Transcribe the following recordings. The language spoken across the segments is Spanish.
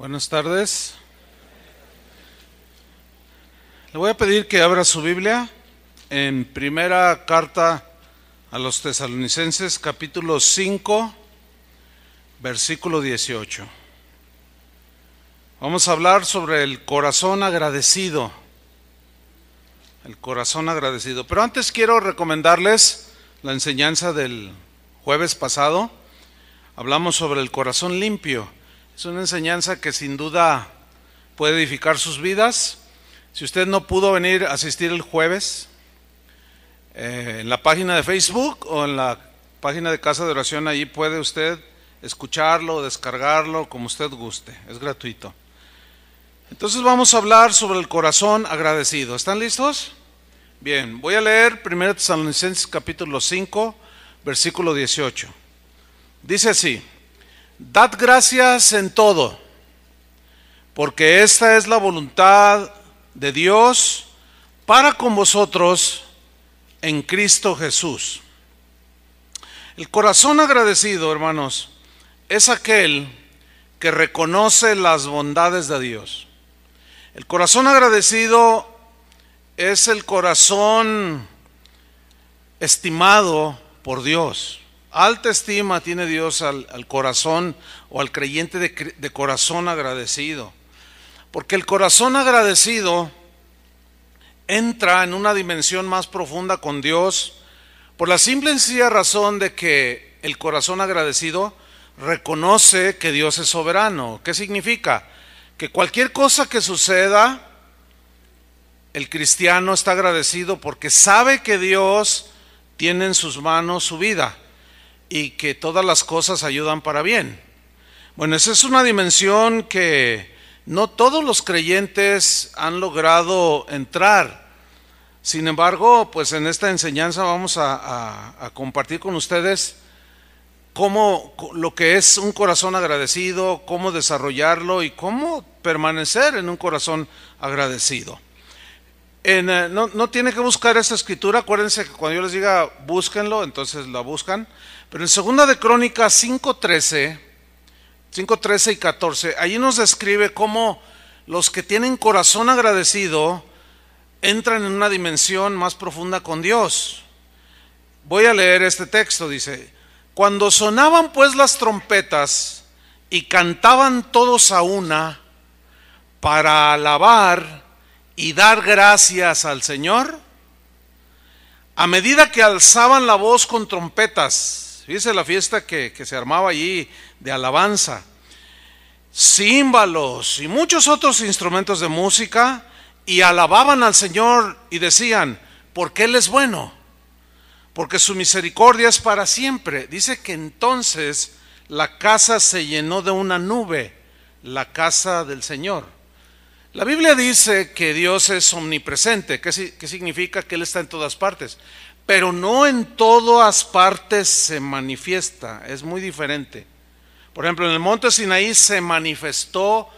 Buenas tardes. Le voy a pedir que abra su Biblia en primera carta a los tesalonicenses capítulo 5, versículo 18. Vamos a hablar sobre el corazón agradecido. El corazón agradecido. Pero antes quiero recomendarles la enseñanza del jueves pasado. Hablamos sobre el corazón limpio. Es una enseñanza que sin duda puede edificar sus vidas. Si usted no pudo venir a asistir el jueves, eh, en la página de Facebook o en la página de Casa de Oración, ahí puede usted escucharlo, descargarlo, como usted guste. Es gratuito. Entonces vamos a hablar sobre el corazón agradecido. ¿Están listos? Bien, voy a leer 1 Tesalonicenses capítulo 5, versículo 18. Dice así. Dad gracias en todo, porque esta es la voluntad de Dios para con vosotros en Cristo Jesús. El corazón agradecido, hermanos, es aquel que reconoce las bondades de Dios. El corazón agradecido es el corazón estimado por Dios. Alta estima tiene Dios al, corazón o al creyente de, de corazón agradecido. Porque el corazón agradecido entra en una dimensión más profunda con Dios por la simple y sencilla razón de que el corazón agradecido reconoce que Dios es soberano. ¿Qué significa? Que cualquier cosa que suceda, el cristiano está agradecido porque sabe que Dios tiene en sus manos su vida y que todas las cosas ayudan para bien. Bueno, esa es una dimensión que no todos los creyentes han logrado entrar. Sin embargo, pues en esta enseñanza vamos a, compartir con ustedes cómo lo que es un corazón agradecido, cómo desarrollarlo y cómo permanecer en un corazón agradecido. Eh, no, no, tiene que buscar esta escritura, acuérdense que cuando yo les diga búsquenlo, entonces la buscan. Pero en segunda de Crónicas 5.13, 5.13 y 14, allí nos describe cómo los que tienen corazón agradecido entran en una dimensión más profunda con Dios. Voy a leer este texto, dice, cuando sonaban pues las trompetas y cantaban todos a una para alabar y dar gracias al Señor, a medida que alzaban la voz con trompetas, Fíjese la fiesta que, se armaba allí de alabanza. Címbalos y muchos otros instrumentos de música y alababan al Señor y decían, porque Él es bueno, porque su misericordia es para siempre. Dice que entonces la casa se llenó de una nube, la casa del Señor. La Biblia dice que Dios es omnipresente, ¿qué, significa que Él está en todas partes? Pero no en todas partes se manifiesta, es muy diferente. Por ejemplo, en el monte Sinaí se manifestó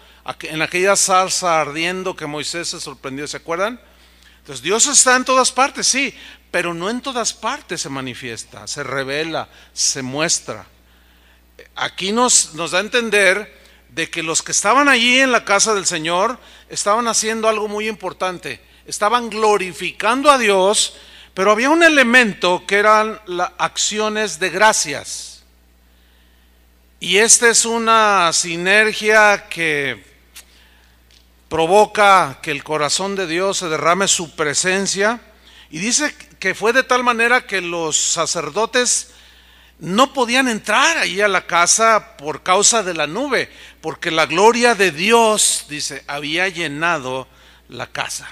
en aquella salsa ardiendo que Moisés se sorprendió, ¿se acuerdan? Entonces Dios está en todas partes, sí, pero no en todas partes se manifiesta, se revela, se muestra. Aquí nos, nos da a entender de que los que estaban allí en la casa del Señor estaban haciendo algo muy importante, estaban glorificando a Dios, pero había un elemento que eran las acciones de gracias. Y esta es una sinergia que provoca que el corazón de Dios se derrame su presencia. Y dice que fue de tal manera que los sacerdotes no podían entrar ahí a la casa por causa de la nube, porque la gloria de Dios, dice, había llenado la casa.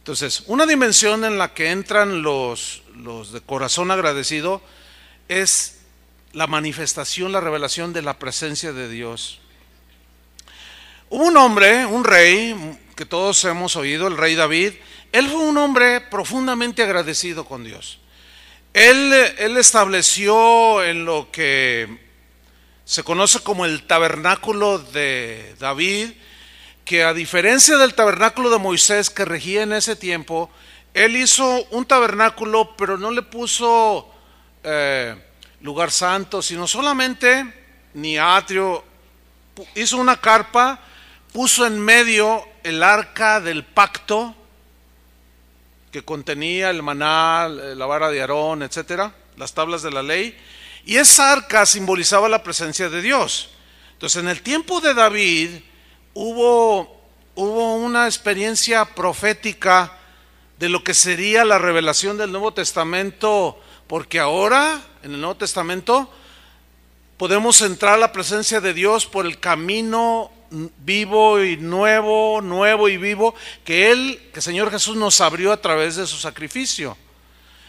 Entonces, una dimensión en la que entran los, de corazón agradecido es la manifestación, la revelación de la presencia de Dios. Hubo un hombre, un rey, que todos hemos oído, el rey David, él fue un hombre profundamente agradecido con Dios. Él, él estableció en lo que se conoce como el tabernáculo de David, que a diferencia del tabernáculo de Moisés que regía en ese tiempo, él hizo un tabernáculo, pero no le puso eh, lugar santo, sino solamente ni atrio, hizo una carpa, puso en medio el arca del pacto que contenía el maná, la vara de Aarón, etcétera, las tablas de la ley, y esa arca simbolizaba la presencia de Dios. Entonces, en el tiempo de David hubo, hubo una experiencia profética de lo que sería la revelación del Nuevo Testamento, porque ahora, en el Nuevo Testamento, podemos entrar a la presencia de Dios por el camino vivo y nuevo, nuevo y vivo que Él, que el Señor Jesús nos abrió a través de su sacrificio.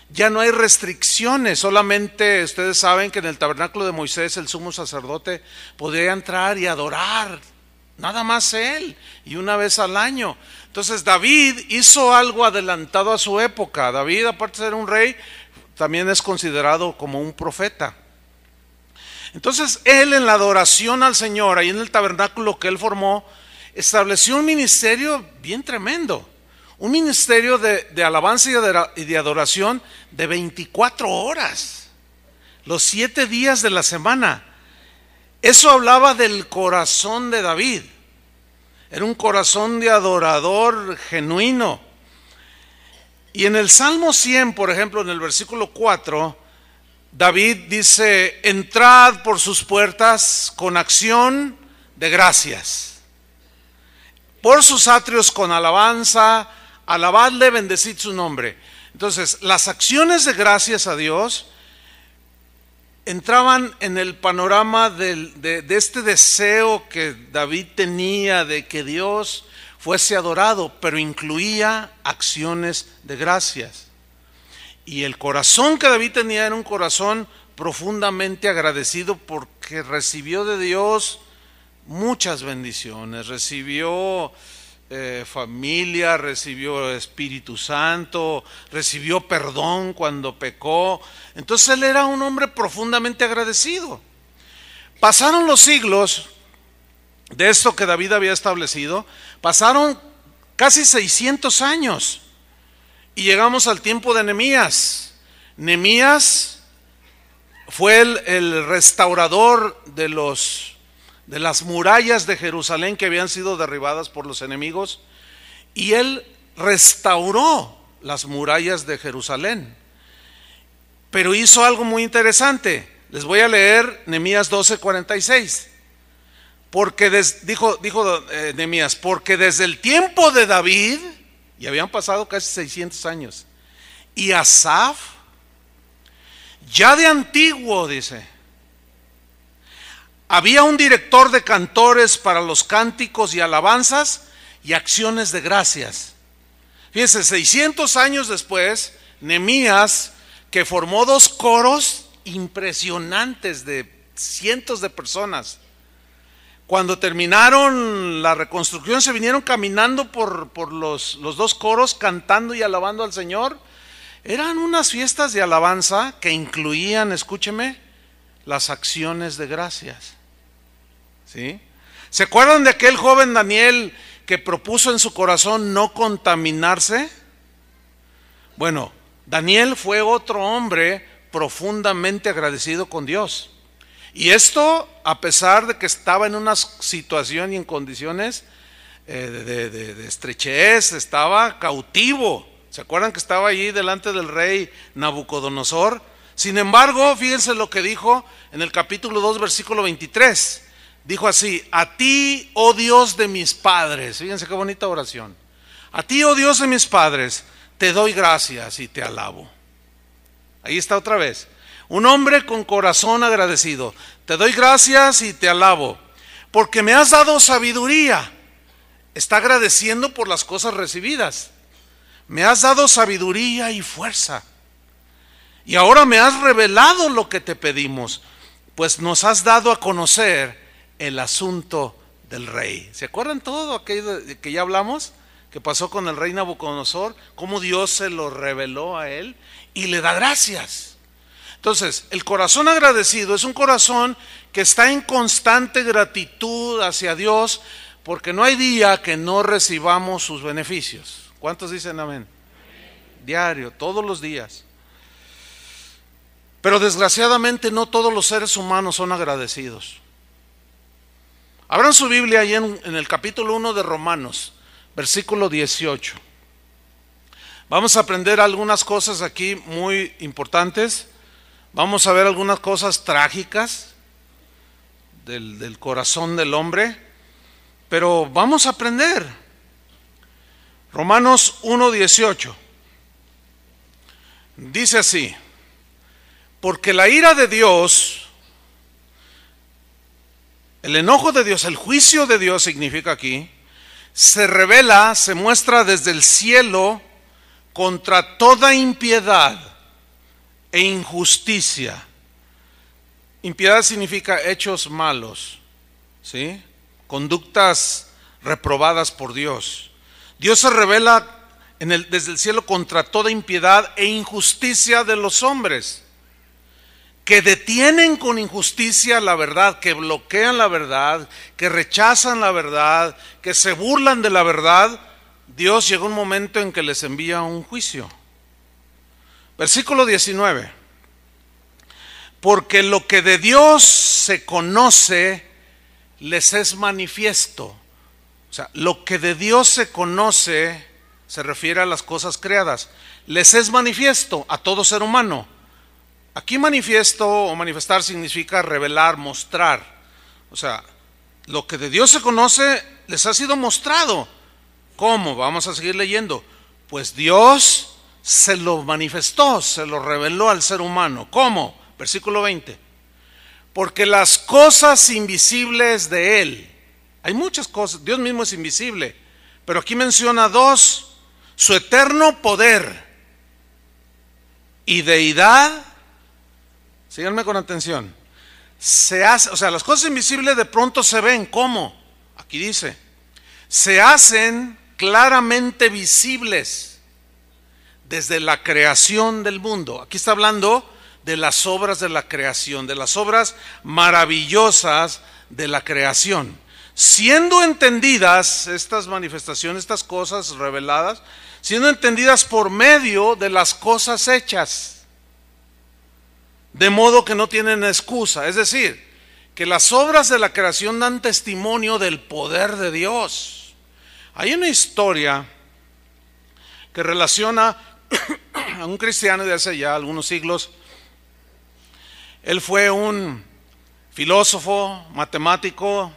Ya no hay restricciones, solamente ustedes saben que en el tabernáculo de Moisés el sumo sacerdote podía entrar y adorar, nada más Él, y una vez al año. Entonces David hizo algo adelantado a su época. David, aparte de ser un rey, también es considerado como un profeta. Entonces él en la adoración al Señor, ahí en el tabernáculo que él formó, estableció un ministerio bien tremendo. Un ministerio de, alabanza y de adoración de 24 horas, los siete días de la semana. Eso hablaba del corazón de David. Era un corazón de adorador genuino. Y en el Salmo 100, por ejemplo, en el versículo 4, David dice, entrad por sus puertas con acción de gracias, por sus atrios con alabanza, alabadle, bendecid su nombre. Entonces, las acciones de gracias a Dios entraban en el panorama de, de, este deseo que David tenía de que Dios fuese adorado, pero incluía acciones de gracias. Y el corazón que David tenía era un corazón profundamente agradecido porque recibió de Dios muchas bendiciones, recibió eh, familia, recibió Espíritu Santo, recibió perdón cuando pecó. Entonces él era un hombre profundamente agradecido. Pasaron los siglos de esto que David había establecido, pasaron casi 600 años. Y llegamos al tiempo de Nemías. Nemías fue el, restaurador de, los, de las murallas de Jerusalén que habían sido derribadas por los enemigos. Y él restauró las murallas de Jerusalén. Pero hizo algo muy interesante. Les voy a leer Nemías 12:46. Porque dijo, dijo eh, porque desde el tiempo de David, y habían pasado casi 600 años. Y Asaf, ya de antiguo, dice, había un director de cantores para los cánticos y alabanzas y acciones de gracias. Fíjense, 600 años después, Nemías, que formó dos coros impresionantes de cientos de personas, cuando terminaron la reconstrucción, se vinieron caminando por, los, los dos coros, cantando y alabando al Señor. Eran unas fiestas de alabanza que incluían, escúcheme, las acciones de gracias. ¿Se acuerdan de aquel joven Daniel que propuso en su corazón no contaminarse? Bueno, Daniel fue otro hombre profundamente agradecido con Dios. Y esto a pesar de que estaba en una situación y en condiciones eh, de, estrechez, estaba cautivo. ¿Se acuerdan que estaba allí delante del rey Nabucodonosor? Sin embargo, fíjense lo que dijo en el capítulo 2, versículo 23. Dijo así, a ti, oh Dios de mis padres, fíjense qué bonita oración. A ti, oh Dios de mis padres, te doy gracias y te alabo. Ahí está otra vez. Un hombre con corazón agradecido. Te doy gracias y te alabo, porque me has dado sabiduría. Está agradeciendo por las cosas recibidas. Me has dado sabiduría y fuerza. Y ahora me has revelado lo que te pedimos, pues nos has dado a conocer el asunto del rey. ¿Se acuerdan todo aquello que ya hablamos? Que pasó con el rey Nabucodonosor, cómo Dios se lo reveló a él y le da gracias. Entonces, el corazón agradecido es un corazón que está en constante gratitud hacia Dios porque no hay día que no recibamos sus beneficios. ¿Cuántos dicen amén? Diario, todos los días. Pero desgraciadamente no todos los seres humanos son agradecidos. Abran su Biblia ahí en, el capítulo 1 de Romanos, versículo 18. Vamos a aprender algunas cosas aquí muy importantes. Vamos a ver algunas cosas trágicas del, corazón del hombre, pero vamos a aprender. Romanos 1.18 dice así, porque la ira de Dios, el enojo de Dios, el juicio de Dios significa aquí, se revela, se muestra desde el cielo contra toda impiedad e injusticia. Impiedad significa hechos malos, ¿sí? Conductas reprobadas por Dios. Dios se revela en el, desde el cielo contra toda impiedad e injusticia de los hombres, que detienen con injusticia la verdad, que bloquean la verdad, que rechazan la verdad, que se burlan de la verdad Dios llegó un momento en que les envía un juicio. Versículo 19. Porque lo que de Dios se conoce les es manifiesto. O sea, lo que de Dios se conoce se refiere a las cosas creadas. Les es manifiesto a todo ser humano. Aquí manifiesto o manifestar significa revelar, mostrar. O sea, lo que de Dios se conoce les ha sido mostrado ¿Cómo? Vamos a seguir leyendo. Pues Dios se lo manifestó, se lo reveló al ser humano. ¿Cómo? Versículo 20. Porque las cosas invisibles de Él, hay muchas cosas, Dios mismo es invisible, pero aquí menciona dos, su eterno poder y deidad, síganme con atención, se hace, o sea, las cosas invisibles de pronto se ven, ¿cómo? Aquí dice, se hacen claramente visibles desde la creación del mundo. Aquí está hablando de las obras de la creación, de las obras maravillosas de la creación. Siendo entendidas estas manifestaciones, estas cosas reveladas, siendo entendidas por medio de las cosas hechas, de modo que no tienen excusa. Es decir, que las obras de la creación dan testimonio del poder de Dios hay una historia que relaciona a un cristiano de hace ya algunos siglos. Él fue un filósofo, matemático,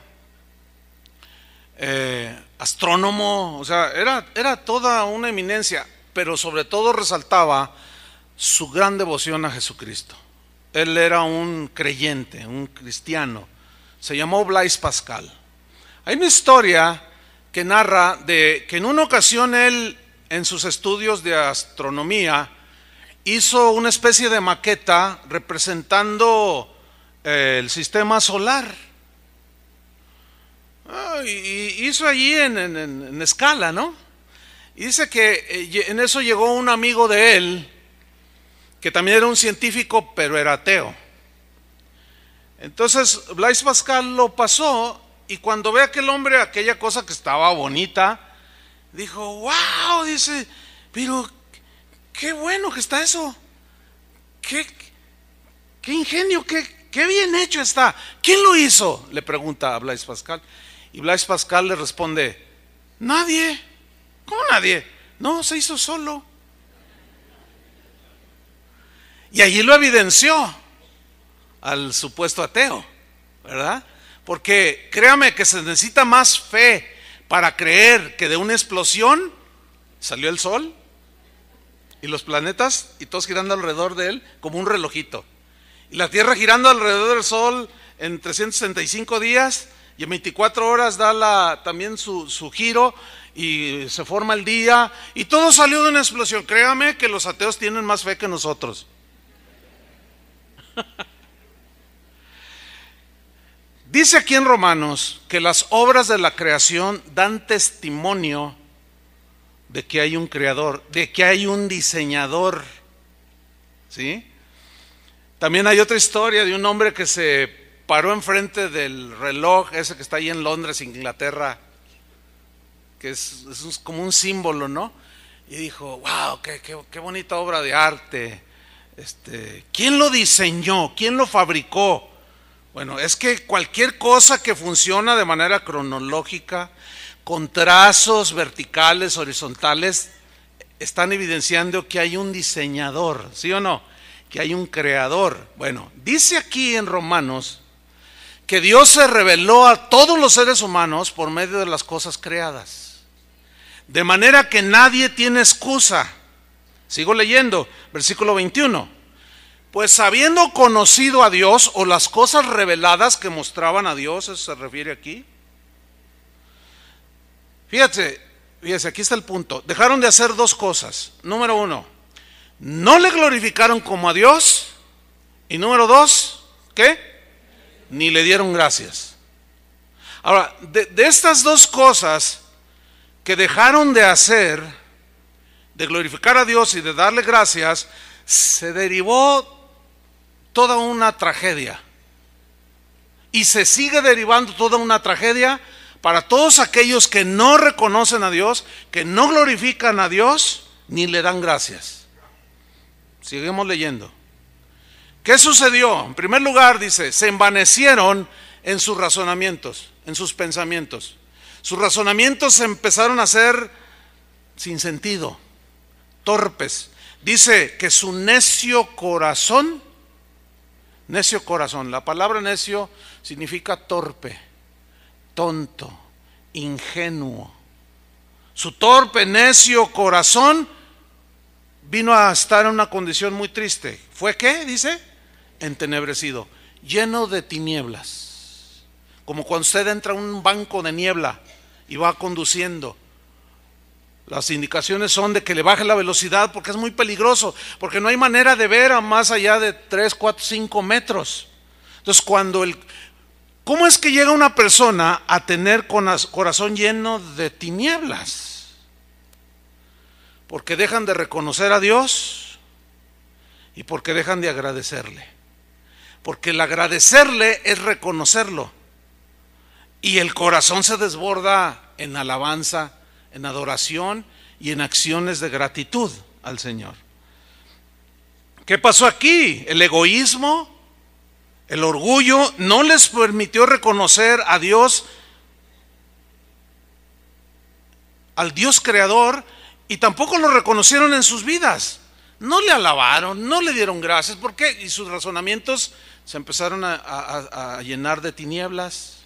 eh, astrónomo, o sea, era, era toda una eminencia, pero sobre todo resaltaba su gran devoción a Jesucristo. Él era un creyente, un cristiano. Se llamó Blaise Pascal. Hay una historia que narra de que en una ocasión él, en sus estudios de astronomía, hizo una especie de maqueta representando eh, el sistema solar. Ah, y hizo allí en, escala, ¿no? Y dice que eh, en eso llegó un amigo de él, que también era un científico, pero era ateo. Entonces Blaise Pascal lo pasó y cuando ve a aquel hombre aquella cosa que estaba bonita, dijo, wow, dice, pero qué bueno que está eso. Qué, qué ingenio, qué, qué bien hecho está. ¿Quién lo hizo? Le pregunta a Blaise Pascal. Y Blaise Pascal le responde, nadie. ¿Cómo nadie? No, se hizo solo. Y allí lo evidenció al supuesto ateo, ¿verdad? Porque créame que se necesita más fe para creer que de una explosión salió el sol y los planetas y todos girando alrededor de él como un relojito. Y la Tierra girando alrededor del sol en 365 días y en 24 horas da la, también su, su giro y se forma el día y todo salió de una explosión. Créame que los ateos tienen más fe que nosotros. Dice aquí en Romanos que las obras de la creación dan testimonio de que hay un creador, de que hay un diseñador. ¿Sí? También hay otra historia de un hombre que se paró enfrente del reloj, ese que está ahí en Londres, Inglaterra, que es, como un símbolo, ¿no? Y dijo, wow, qué, qué bonita obra de arte. Este, ¿Quién lo diseñó? ¿Quién lo fabricó? Bueno, es que cualquier cosa que funciona de manera cronológica, con trazos verticales, horizontales, están evidenciando que hay un diseñador, ¿sí o no? Que hay un creador. Bueno, dice aquí en Romanos que Dios se reveló a todos los seres humanos por medio de las cosas creadas. De manera que nadie tiene excusa. Sigo leyendo, versículo 21. Pues habiendo conocido a Dios o las cosas reveladas que mostraban a Dios, eso se refiere aquí. Fíjate, fíjate, aquí está el punto. Dejaron de hacer dos cosas. Número uno, no le glorificaron como a Dios. Y número dos, ¿qué? ni le dieron gracias. Ahora, de, estas dos cosas que dejaron de hacer, de glorificar a Dios y de darle gracias, se derivó toda una tragedia. Y se sigue derivando toda una tragedia para todos aquellos que no reconocen a Dios, que no glorifican a Dios, ni le dan gracias. Seguimos leyendo. ¿Qué sucedió? En primer lugar, dice, se envanecieron en sus razonamientos, en sus pensamientos. Sus razonamientos empezaron a ser sin sentido, torpes. Dice que su necio corazón, necio corazón, la palabra necio significa torpe, tonto, ingenuo. Su torpe, necio corazón vino a estar en una condición muy triste. ¿Fue qué? Dice entenebrecido, lleno de tinieblas. Como cuando usted entra a un banco de niebla y va conduciendo. Las indicaciones son de que le baje la velocidad porque es muy peligroso, porque no hay manera de ver a más allá de 3, 4, 5 metros. Entonces, cuando el... ¿Cómo es que llega una persona a tener corazón lleno de tinieblas? Porque dejan de reconocer a Dios y porque dejan de agradecerle. Porque el agradecerle es reconocerlo. Y el corazón se desborda en alabanza, en adoración y en acciones de gratitud al Señor. ¿Qué pasó aquí? El egoísmo, el orgullo no les permitió reconocer a Dios, al Dios creador, y tampoco lo reconocieron en sus vidas. No le alabaron, no le dieron gracias. ¿Por qué? Y sus razonamientos se empezaron a, llenar de tinieblas.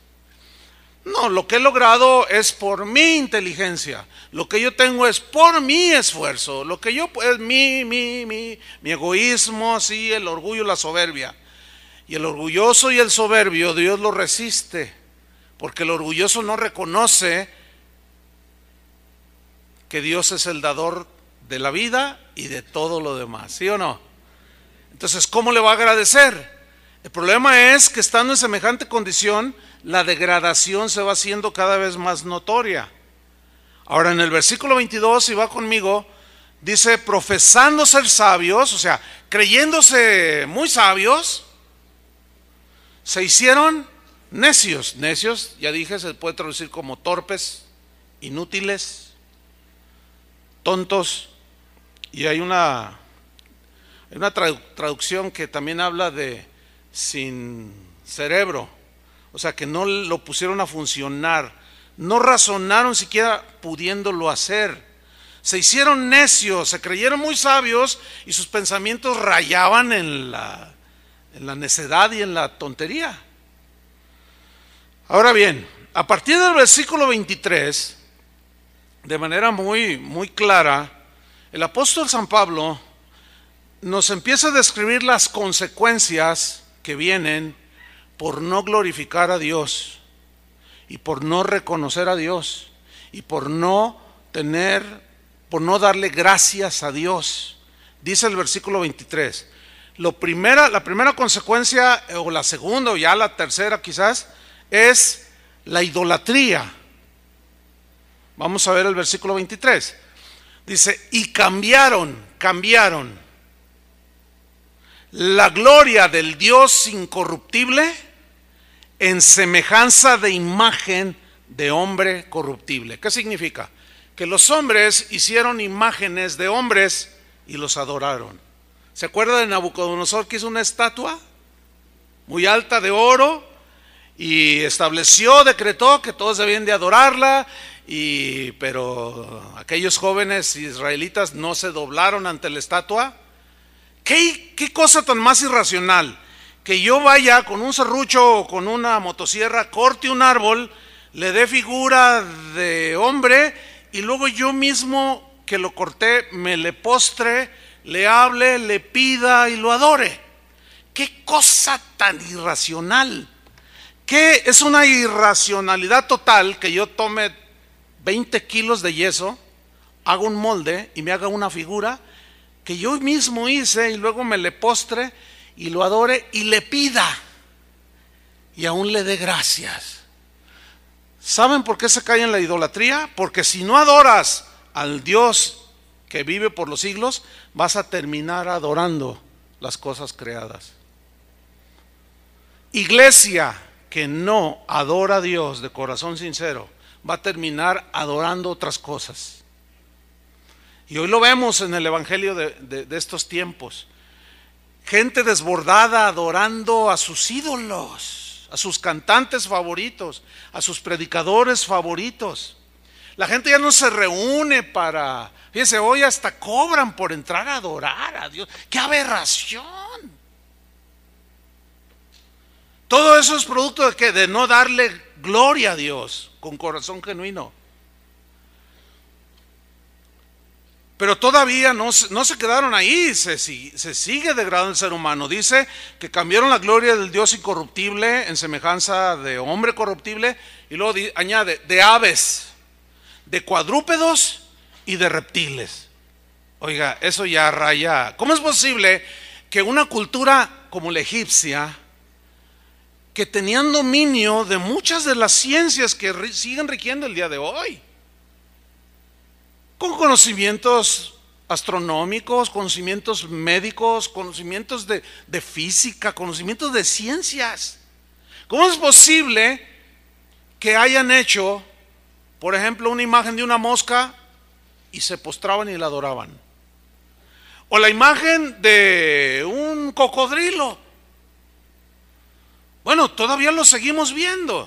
No, lo que he logrado es por mi inteligencia. Lo que yo tengo es por mi esfuerzo. Lo que yo es mi, mi, mi, mi egoísmo, sí, el orgullo, la soberbia. Y el orgulloso y el soberbio, Dios lo resiste. Porque el orgulloso no reconoce que Dios es el dador de la vida y de todo lo demás. ¿Sí o no? Entonces, ¿cómo le va a agradecer? El problema es que estando en semejante condición, la degradación se va haciendo cada vez más notoria. Ahora en el versículo 22, si va conmigo, dice, profesando ser sabios, o sea, creyéndose muy sabios, se hicieron necios. Necios, ya dije, se puede traducir como torpes, inútiles, tontos. Y hay una, hay una traducción que también habla de sin cerebro, o sea que no lo pusieron a funcionar, no razonaron siquiera pudiéndolo hacer. Se hicieron necios, se creyeron muy sabios y sus pensamientos rayaban en la, necedad y en la tontería. Ahora bien, a partir del versículo 23, de manera muy, muy clara, el apóstol San Pablo nos empieza a describir las consecuencias que vienen por no glorificar a Dios y por no reconocer a Dios y por no tener, por no darle gracias a Dios. Dice el versículo 23. Lo primera, la primera consecuencia, o la segunda, o ya la tercera quizás, es la idolatría. Vamos a ver el versículo 23. Dice, y cambiaron, cambiaron la gloria del Dios incorruptible en semejanza de imagen de hombre corruptible. ¿Qué significa? Que los hombres hicieron imágenes de hombres y los adoraron. ¿Se acuerda de Nabucodonosor que hizo una estatua? muy alta de oro y estableció, decretó que todos debían de adorarla, y, pero aquellos jóvenes israelitas no se doblaron ante la estatua. ¿Qué, qué cosa tan más irracional? Que yo vaya con un serrucho o con una motosierra, corte un árbol, le dé figura de hombre y luego yo mismo que lo corté me le postre, le hable, le pida y lo adore. ¿Qué cosa tan irracional? ¿Qué es una irracionalidad total que yo tome 20 kilos de yeso, haga un molde y me haga una figura que yo mismo hice y luego me le postre y lo adore y le pida y aún le dé gracias? ¿Saben por qué se cae en la idolatría? Porque si no adoras al Dios que vive por los siglos, vas a terminar adorando las cosas creadas. Iglesia, que no adora a Dios de corazón sincero va a terminar adorando otras cosas. Y hoy lo vemos en el Evangelio de, estos tiempos. Gente desbordada adorando a sus ídolos, a sus cantantes favoritos, a sus predicadores favoritos. La gente ya no se reúne para, fíjense, hoy hasta cobran por entrar a adorar a Dios. ¡Qué aberración! Todo eso es producto de que de no darle gloria a Dios con corazón genuino. Pero todavía no, no se quedaron ahí, se, se, sigue degradando el ser humano. Dice que cambiaron la gloria del Dios incorruptible en semejanza de hombre corruptible y luego añade de aves, de cuadrúpedos y de reptiles. Oiga, eso ya raya. ¿Cómo es posible que una cultura como la egipcia, que tenían dominio de muchas de las ciencias que siguen rigiendo el día de hoy. Con conocimientos astronómicos, conocimientos médicos, conocimientos de, de física, conocimientos de ciencias. ¿Cómo es posible que hayan hecho, por ejemplo, una imagen de una mosca y se postraban y la adoraban? O la imagen de un cocodrilo bueno, todavía lo seguimos viendo.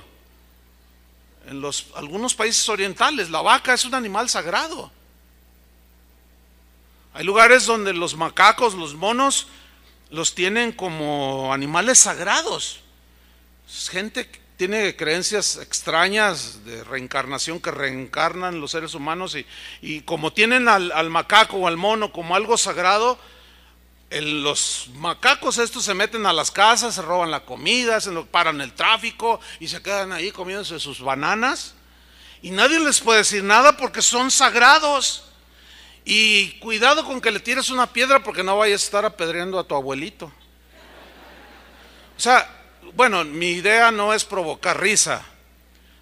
En los, algunos países orientales, la vaca es un animal sagrado. Hay lugares donde los macacos, los monos, los tienen como animales sagrados. Gente tiene creencias extrañas de reencarnación que reencarnan los seres humanos y, y como tienen al, macaco o al mono como algo sagrado, los macacos estos se meten a las casas, se roban la comida, se paran el tráfico y se quedan ahí comiéndose sus bananas. Y nadie les puede decir nada porque son sagrados. Y cuidado con que le tires una piedra porque no vayas a estar apedreando a tu abuelito. O sea, bueno, mi idea no es provocar risa,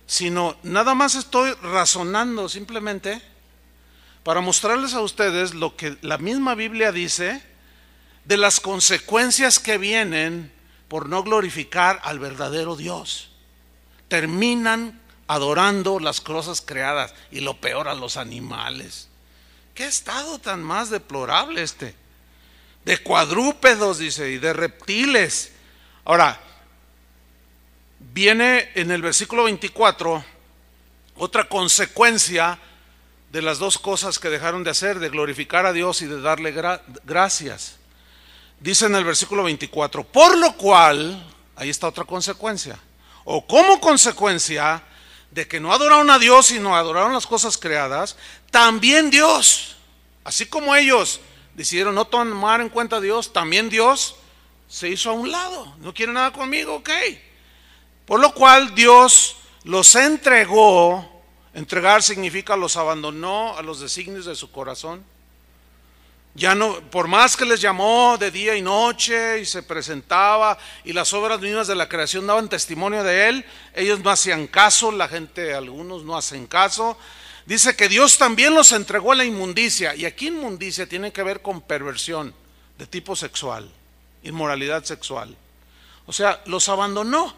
sino nada más estoy razonando simplemente para mostrarles a ustedes lo que la misma Biblia dice de las consecuencias que vienen por no glorificar al verdadero Dios. Terminan adorando las cosas creadas y lo peor a los animales. ¿Qué estado tan más deplorable este? De cuadrúpedos, dice, y de reptiles. Ahora, viene en el versículo 24 otra consecuencia de las dos cosas que dejaron de hacer, de glorificar a Dios y de darle gracias. Dice en el versículo 24, por lo cual, ahí está otra consecuencia, o como consecuencia de que no adoraron a Dios y no adoraron las cosas creadas, también Dios, así como ellos decidieron no tomar en cuenta a Dios, también Dios se hizo a un lado, no quiere nada conmigo, ok. Por lo cual Dios los entregó, entregar significa los abandonó a los designios de su corazón ya no, por más que les llamó de día y noche y se presentaba y las obras mismas de la creación daban testimonio de él, ellos no hacían caso, la gente, algunos no hacen caso. Dice que Dios también los entregó a la inmundicia. Y aquí inmundicia tiene que ver con perversión de tipo sexual, inmoralidad sexual. O sea, los abandonó.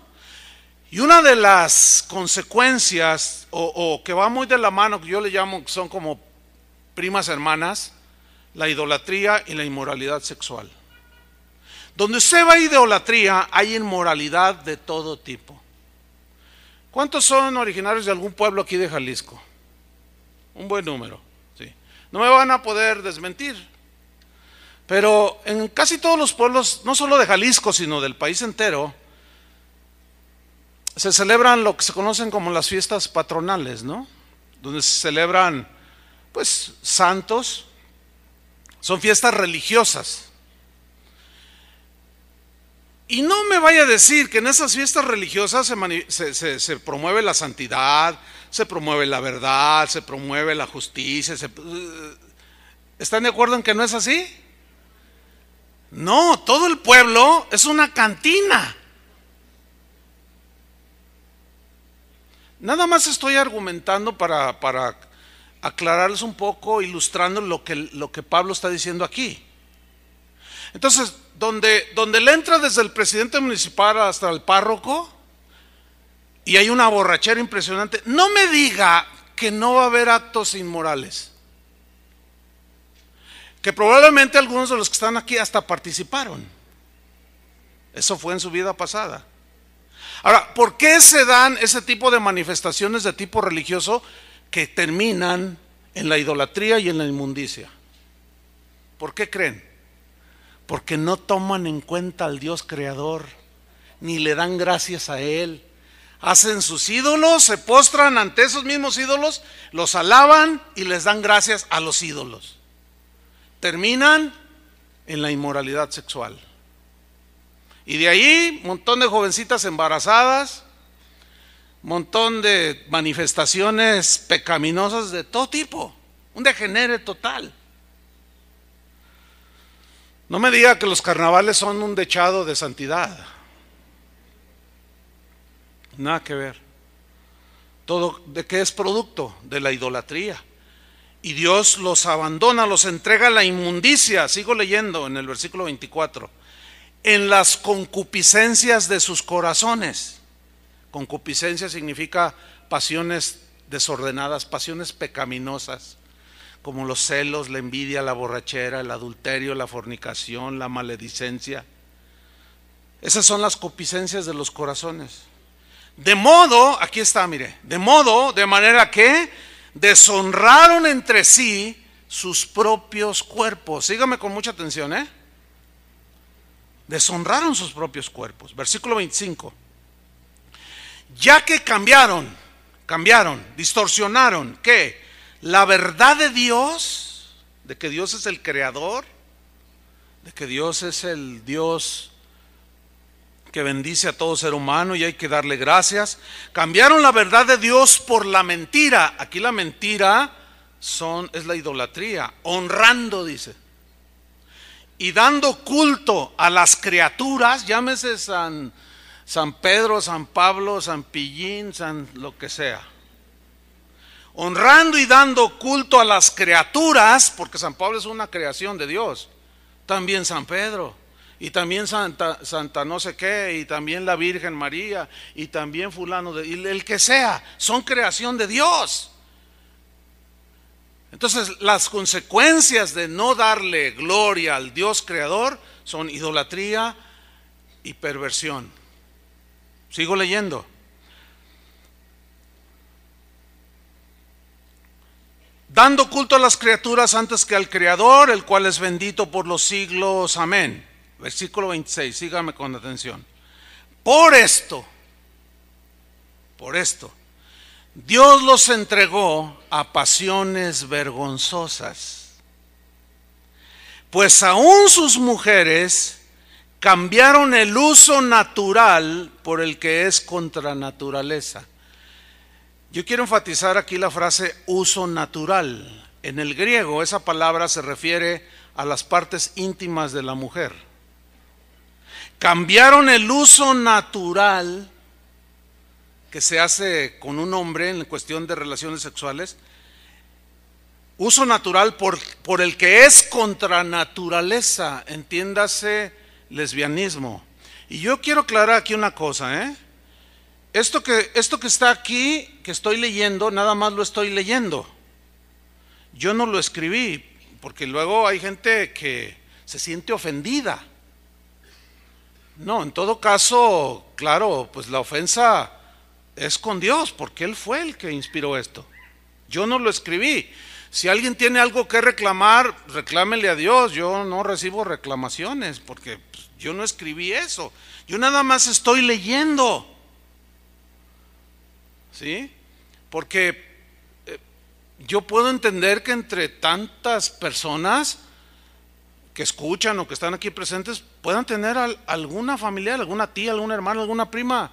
Y una de las consecuencias, o, que va muy de la mano, que yo le llamo, son como primas hermanas, la idolatría y la inmoralidad sexual. Donde usted va a idolatría, hay inmoralidad de todo tipo. ¿Cuántos son originarios de algún pueblo aquí de Jalisco? Un buen número, sí. No me van a poder desmentir. Pero en casi todos los pueblos, no solo de Jalisco, sino del país entero, se celebran lo que se conocen como las fiestas patronales, ¿no? Donde se celebran, pues, santos. Son fiestas religiosas. Y no me vaya a decir que en esas fiestas religiosas se, promueve la santidad, se promueve la verdad, se promueve la justicia. ¿Están de acuerdo en que no es así? No, todo el pueblo es una cantina. Nada más estoy argumentando para, para aclararles un poco, ilustrando lo que, lo que Pablo está diciendo aquí. Entonces, donde, donde le entra desde el presidente municipal hasta el párroco y hay una borrachera impresionante, no me diga que no va a haber actos inmorales. Que probablemente algunos de los que están aquí hasta participaron. Eso fue en su vida pasada. Ahora, ¿por qué se dan ese tipo de manifestaciones de tipo religioso que terminan en la idolatría y en la inmundicia? ¿Por qué creen? porque no toman en cuenta al Dios creador, ni le dan gracias a Él. Hacen sus ídolos, se postran ante esos mismos ídolos, los alaban y les dan gracias a los ídolos. Terminan en la inmoralidad sexual. Y de ahí, un montón de jovencitas embarazadas, montón de manifestaciones pecaminosas de todo tipo, un degenere total. No me diga que los carnavales son un dechado de santidad. Nada que ver. Todo de qué es producto de la idolatría. Y Dios los abandona, los entrega a la inmundicia. Sigo leyendo en el versículo 24. En las concupiscencias de sus corazones. Concupiscencia significa pasiones desordenadas, pasiones pecaminosas como los celos, la envidia, la borrachera, el adulterio, la fornicación, la maledicencia. Esas son las copicencias de los corazones. De modo, aquí está, mire, de modo, de manera que deshonraron entre sí sus propios cuerpos. Sígame con mucha atención, ¿eh? Deshonraron sus propios cuerpos. Versículo 25. Ya que cambiaron, cambiaron, distorsionaron, ¿qué? la verdad de Dios, de que Dios es el creador, de que Dios es el Dios que bendice a todo ser humano y hay que darle gracias. Cambiaron la verdad de Dios por la mentira. Aquí la mentira son, es la idolatría, honrando, dice. Y dando culto a las criaturas, llámese San, San Pedro, San Pablo, San Pillín, San lo que sea honrando y dando culto a las criaturas, porque San Pablo es una creación de Dios, también San Pedro, y también Santa, Santa no sé qué, y también la Virgen María, y también fulano, de, y el que sea, son creación de Dios. Entonces las consecuencias de no darle gloria al Dios creador son idolatría y perversión. Sigo leyendo. dando culto a las criaturas antes que al Creador, el cual es bendito por los siglos. Amén. Versículo 26, sígame con atención. Por esto, por esto, Dios los entregó a pasiones vergonzosas, pues aún sus mujeres cambiaron el uso natural por el que es contra naturaleza. Yo quiero enfatizar aquí la frase uso natural. En el griego esa palabra se refiere a las partes íntimas de la mujer. Cambiaron el uso natural que se hace con un hombre en cuestión de relaciones sexuales, uso natural por, por el que es contra naturaleza, entiéndase lesbianismo. Y yo quiero aclarar aquí una cosa, ¿eh? Esto que, esto que está aquí, que estoy leyendo, nada más lo estoy leyendo. Yo no lo escribí, porque luego hay gente que se siente ofendida. No, en todo caso, claro, pues la ofensa es con Dios, porque Él fue el que inspiró esto. Yo no lo escribí. Si alguien tiene algo que reclamar, reclámele a Dios. Yo no recibo reclamaciones, porque pues, yo no escribí eso. Yo nada más estoy leyendo. ¿Sí? Porque eh, yo puedo entender que entre tantas personas que escuchan o que están aquí presentes puedan tener alguna familiar, alguna tía, alguna hermana, alguna prima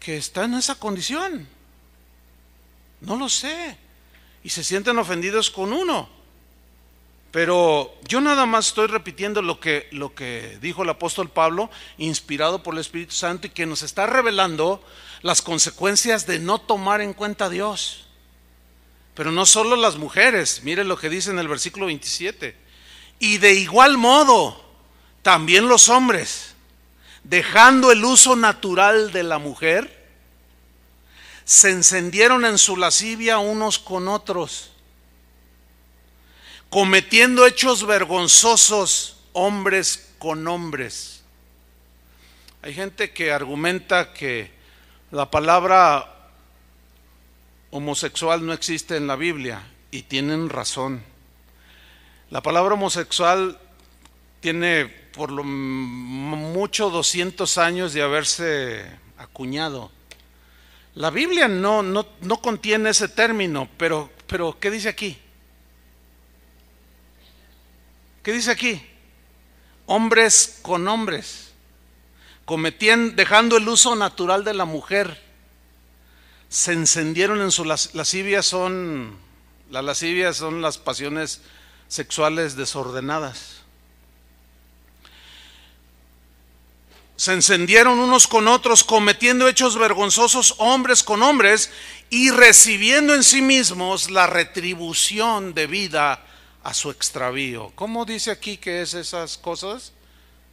que está en esa condición. No lo sé. Y se sienten ofendidos con uno. Pero yo nada más estoy repitiendo lo que, lo que dijo el apóstol Pablo, inspirado por el Espíritu Santo, y que nos está revelando las consecuencias de no tomar en cuenta a Dios. Pero no solo las mujeres, mire lo que dice en el versículo 27. Y de igual modo, también los hombres, dejando el uso natural de la mujer, se encendieron en su lascivia unos con otros, cometiendo hechos vergonzosos hombres con hombres. Hay gente que argumenta que la palabra homosexual no existe en la Biblia y tienen razón. La palabra homosexual tiene por lo mucho 200 años de haberse acuñado. La Biblia no, no, no contiene ese término, pero, pero ¿qué dice aquí? ¿Qué dice aquí? Hombres con hombres, cometiendo, dejando el uso natural de la mujer, se encendieron en su lascivia, son, las lascivias son las pasiones sexuales desordenadas. Se encendieron unos con otros, cometiendo hechos vergonzosos hombres con hombres y recibiendo en sí mismos la retribución debida a su extravío. ¿Cómo dice aquí que es esas cosas?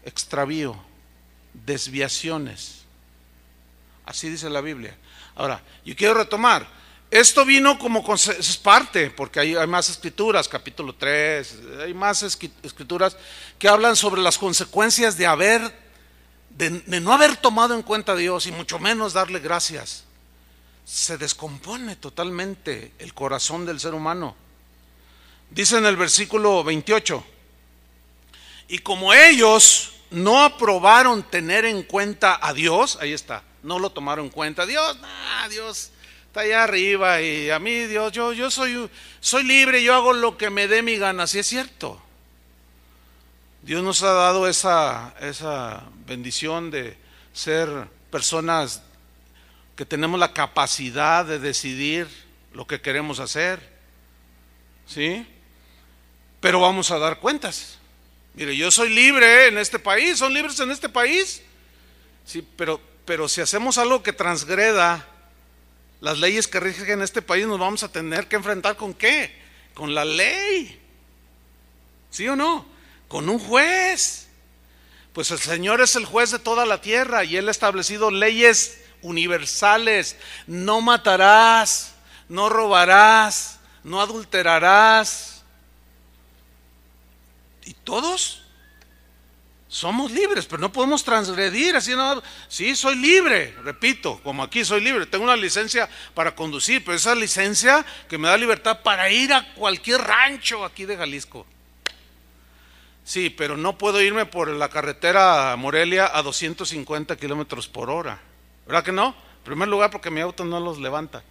Extravío, desviaciones. Así dice la Biblia. Ahora, yo quiero retomar. Esto vino como es parte, porque hay, más escrituras, capítulo 3, hay más escrituras que hablan sobre las consecuencias de haber, de, no haber tomado en cuenta a Dios y mucho menos darle gracias. Se descompone totalmente el corazón del ser humano. Dice en el versículo 28, y como ellos no aprobaron tener en cuenta a Dios, ahí está, no lo tomaron en cuenta, Dios, nah, Dios está allá arriba y a mí Dios, yo, yo soy, soy libre, yo hago lo que me dé mi gana, si es cierto. Dios nos ha dado esa, esa bendición de ser personas que tenemos la capacidad de decidir lo que queremos hacer. ¿Sí? Pero vamos a dar cuentas. Mire, yo soy libre en este país, son libres en este país. Sí, pero, pero si hacemos algo que transgreda las leyes que rigen este país nos vamos a tener que enfrentar con qué? Con la ley. ¿Sí o no? Con un juez. Pues el Señor es el juez de toda la tierra y Él ha establecido leyes universales. No matarás, no robarás, no adulterarás. ¿Y todos? Somos libres, pero no podemos transgredir así no. Sí, soy libre, repito, como aquí soy libre, tengo una licencia para conducir, pero esa licencia que me da libertad para ir a cualquier rancho aquí de Jalisco. Sí, pero no puedo irme por la carretera Morelia a 250 kilómetros por hora. ¿Verdad que no? En primer lugar, porque mi auto no los levanta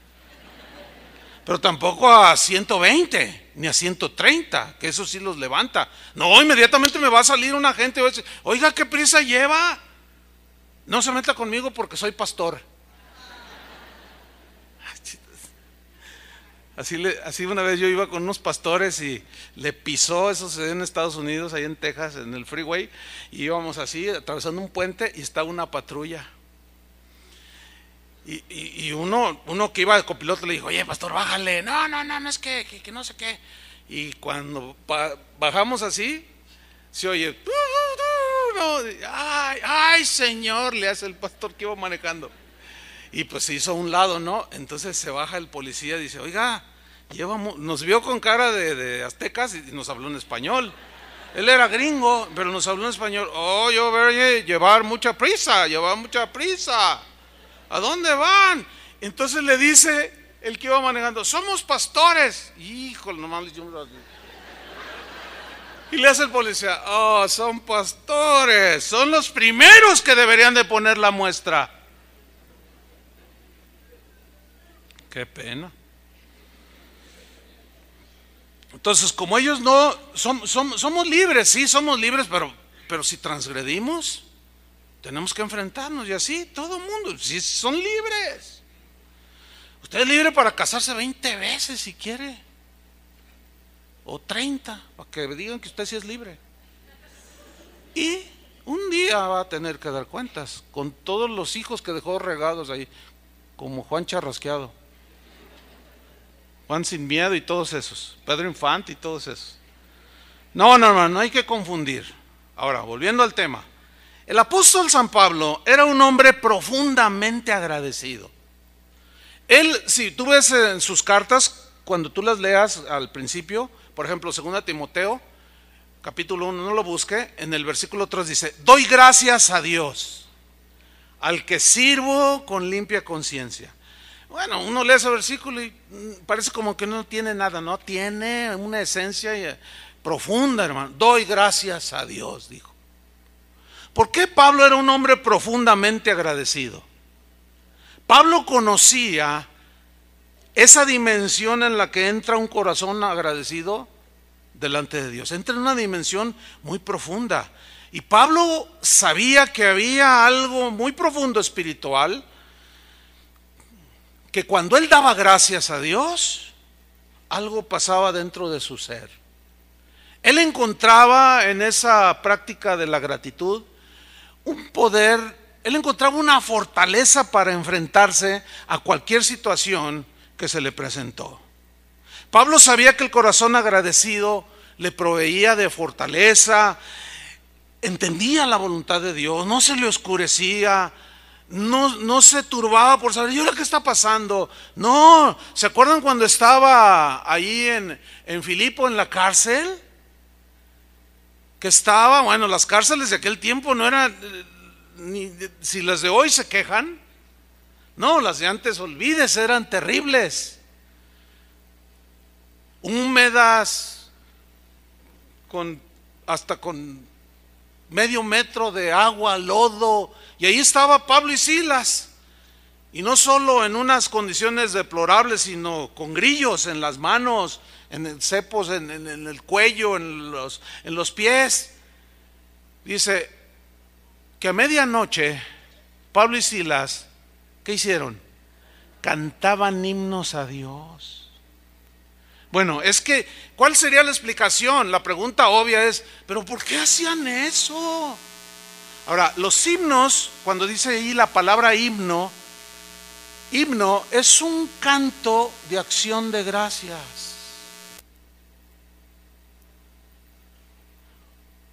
pero tampoco a 120 ni a 130, que eso sí los levanta. No, inmediatamente me va a salir una gente y va oiga, ¿qué prisa lleva? No se meta conmigo porque soy pastor. Así, así una vez yo iba con unos pastores y le pisó, eso se en Estados Unidos, ahí en Texas, en el freeway, y íbamos así, atravesando un puente y estaba una patrulla. Y, uno, uno que iba de copiloto le dijo, oye, pastor, bájale. No, no, no, no es que, que, no sé qué. Y cuando bajamos así, se oye, ay, ay, señor, le hace el pastor que iba manejando. Y pues se hizo a un lado, ¿no? Entonces se baja el policía y dice, oiga, llevamos, nos vio con cara de, de aztecas y nos habló en español. Él era gringo, pero nos habló en español. Oh, yo voy a llevar mucha prisa, llevar mucha prisa. ¿A dónde van? Entonces le dice el que iba manejando, somos pastores. Híjole, nomás le Y le hace el policía, oh, son pastores, son los primeros que deberían de poner la muestra. Qué pena. Entonces, como ellos no, somos libres, sí, somos libres, pero, pero si transgredimos, tenemos que enfrentarnos y así, todo el mundo, si son libres. Usted es libre para casarse 20 veces si quiere, o 30, para que digan que usted sí es libre. Y un día va a tener que dar cuentas con todos los hijos que dejó regados ahí, como Juan Charrasqueado. Juan Sin Miedo y todos esos, Pedro Infante y todos esos. No, no, no, no hay que confundir. Ahora, volviendo al tema. El apóstol San Pablo era un hombre profundamente agradecido. Él, si tú ves en sus cartas, cuando tú las leas al principio, por ejemplo, 2 Timoteo, capítulo 1, no lo busque, en el versículo 3 dice, doy gracias a Dios, al que sirvo con limpia conciencia. Bueno, uno lee ese versículo y mm, parece como que no tiene nada, no tiene una esencia eh, profunda, hermano. Doy gracias a Dios, dijo. ¿Por qué Pablo era un hombre profundamente agradecido? Pablo conocía esa dimensión en la que entra un corazón agradecido delante de Dios. Entra en una dimensión muy profunda. Y Pablo sabía que había algo muy profundo espiritual que cuando él daba gracias a Dios, algo pasaba dentro de su ser. Él encontraba en esa práctica de la gratitud un poder, él encontraba una fortaleza para enfrentarse a cualquier situación que se le presentó. Pablo sabía que el corazón agradecido le proveía de fortaleza, entendía la voluntad de Dios, no se le oscurecía, no, se turbaba por saber, ¿y ahora qué está pasando? No, ¿se acuerdan cuando estaba ahí en, en Filipo en la cárcel? Que estaba, bueno, las cárceles de aquel tiempo no eran, ni, si las de hoy se quejan, no, las de antes, olvides, eran terribles. Húmedas, con, hasta con medio metro de agua, lodo, y ahí estaba Pablo y Silas. Y no solo en unas condiciones deplorables, sino con grillos en las manos, en cepos en, en, el cuello, en los, en los pies. Dice que a medianoche Pablo y Silas, ¿qué hicieron? Cantaban himnos a Dios. Bueno, es que, ¿cuál sería la explicación? La pregunta obvia es, ¿pero por qué hacían eso? Ahora, los himnos, cuando dice ahí la palabra himno, himno es un canto de acción de gracias.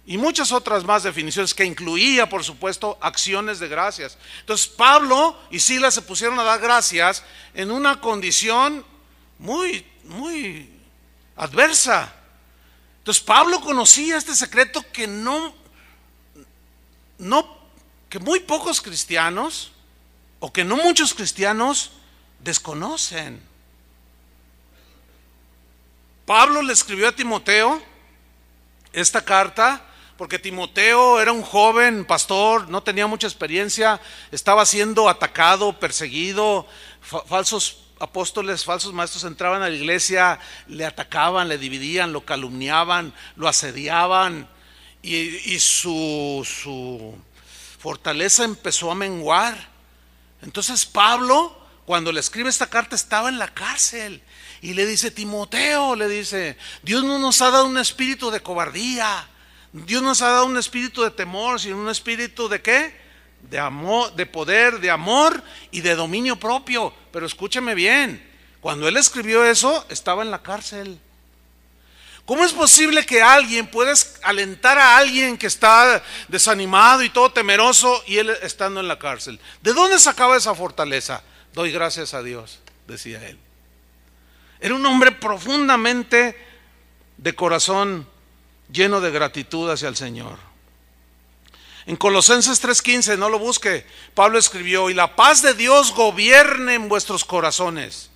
Y muchas otras más definiciones que incluía, por supuesto, acciones de gracias. Entonces Pablo y Silas se pusieron a dar gracias en una condición muy, muy adversa. Entonces Pablo conocía este secreto que no no, que muy pocos cristianos, o que no muchos cristianos, desconocen. Pablo le escribió a Timoteo esta carta porque Timoteo era un joven pastor, no tenía mucha experiencia, estaba siendo atacado, perseguido, falsos apóstoles, falsos maestros entraban a la iglesia, le atacaban, le dividían, lo calumniaban, lo asediaban y, su, fortaleza empezó a menguar. Entonces Pablo, cuando le escribe esta carta, estaba en la cárcel. Y le dice, Timoteo, le dice, Dios no nos ha dado un espíritu de cobardía. Dios nos ha dado un espíritu de temor, sino un espíritu de qué? De amor, de poder, de amor y de dominio propio. Pero escúcheme bien, cuando él escribió eso, estaba en la cárcel. ¿Cómo es posible que alguien puedas alentar a alguien que está desanimado y todo temeroso y él estando en la cárcel? ¿De dónde sacaba esa fortaleza? Doy gracias a Dios, decía él. Era un hombre profundamente de corazón lleno de gratitud hacia el Señor. En Colosenses 3:15, no lo busque, Pablo escribió, y la paz de Dios gobierne en vuestros corazones.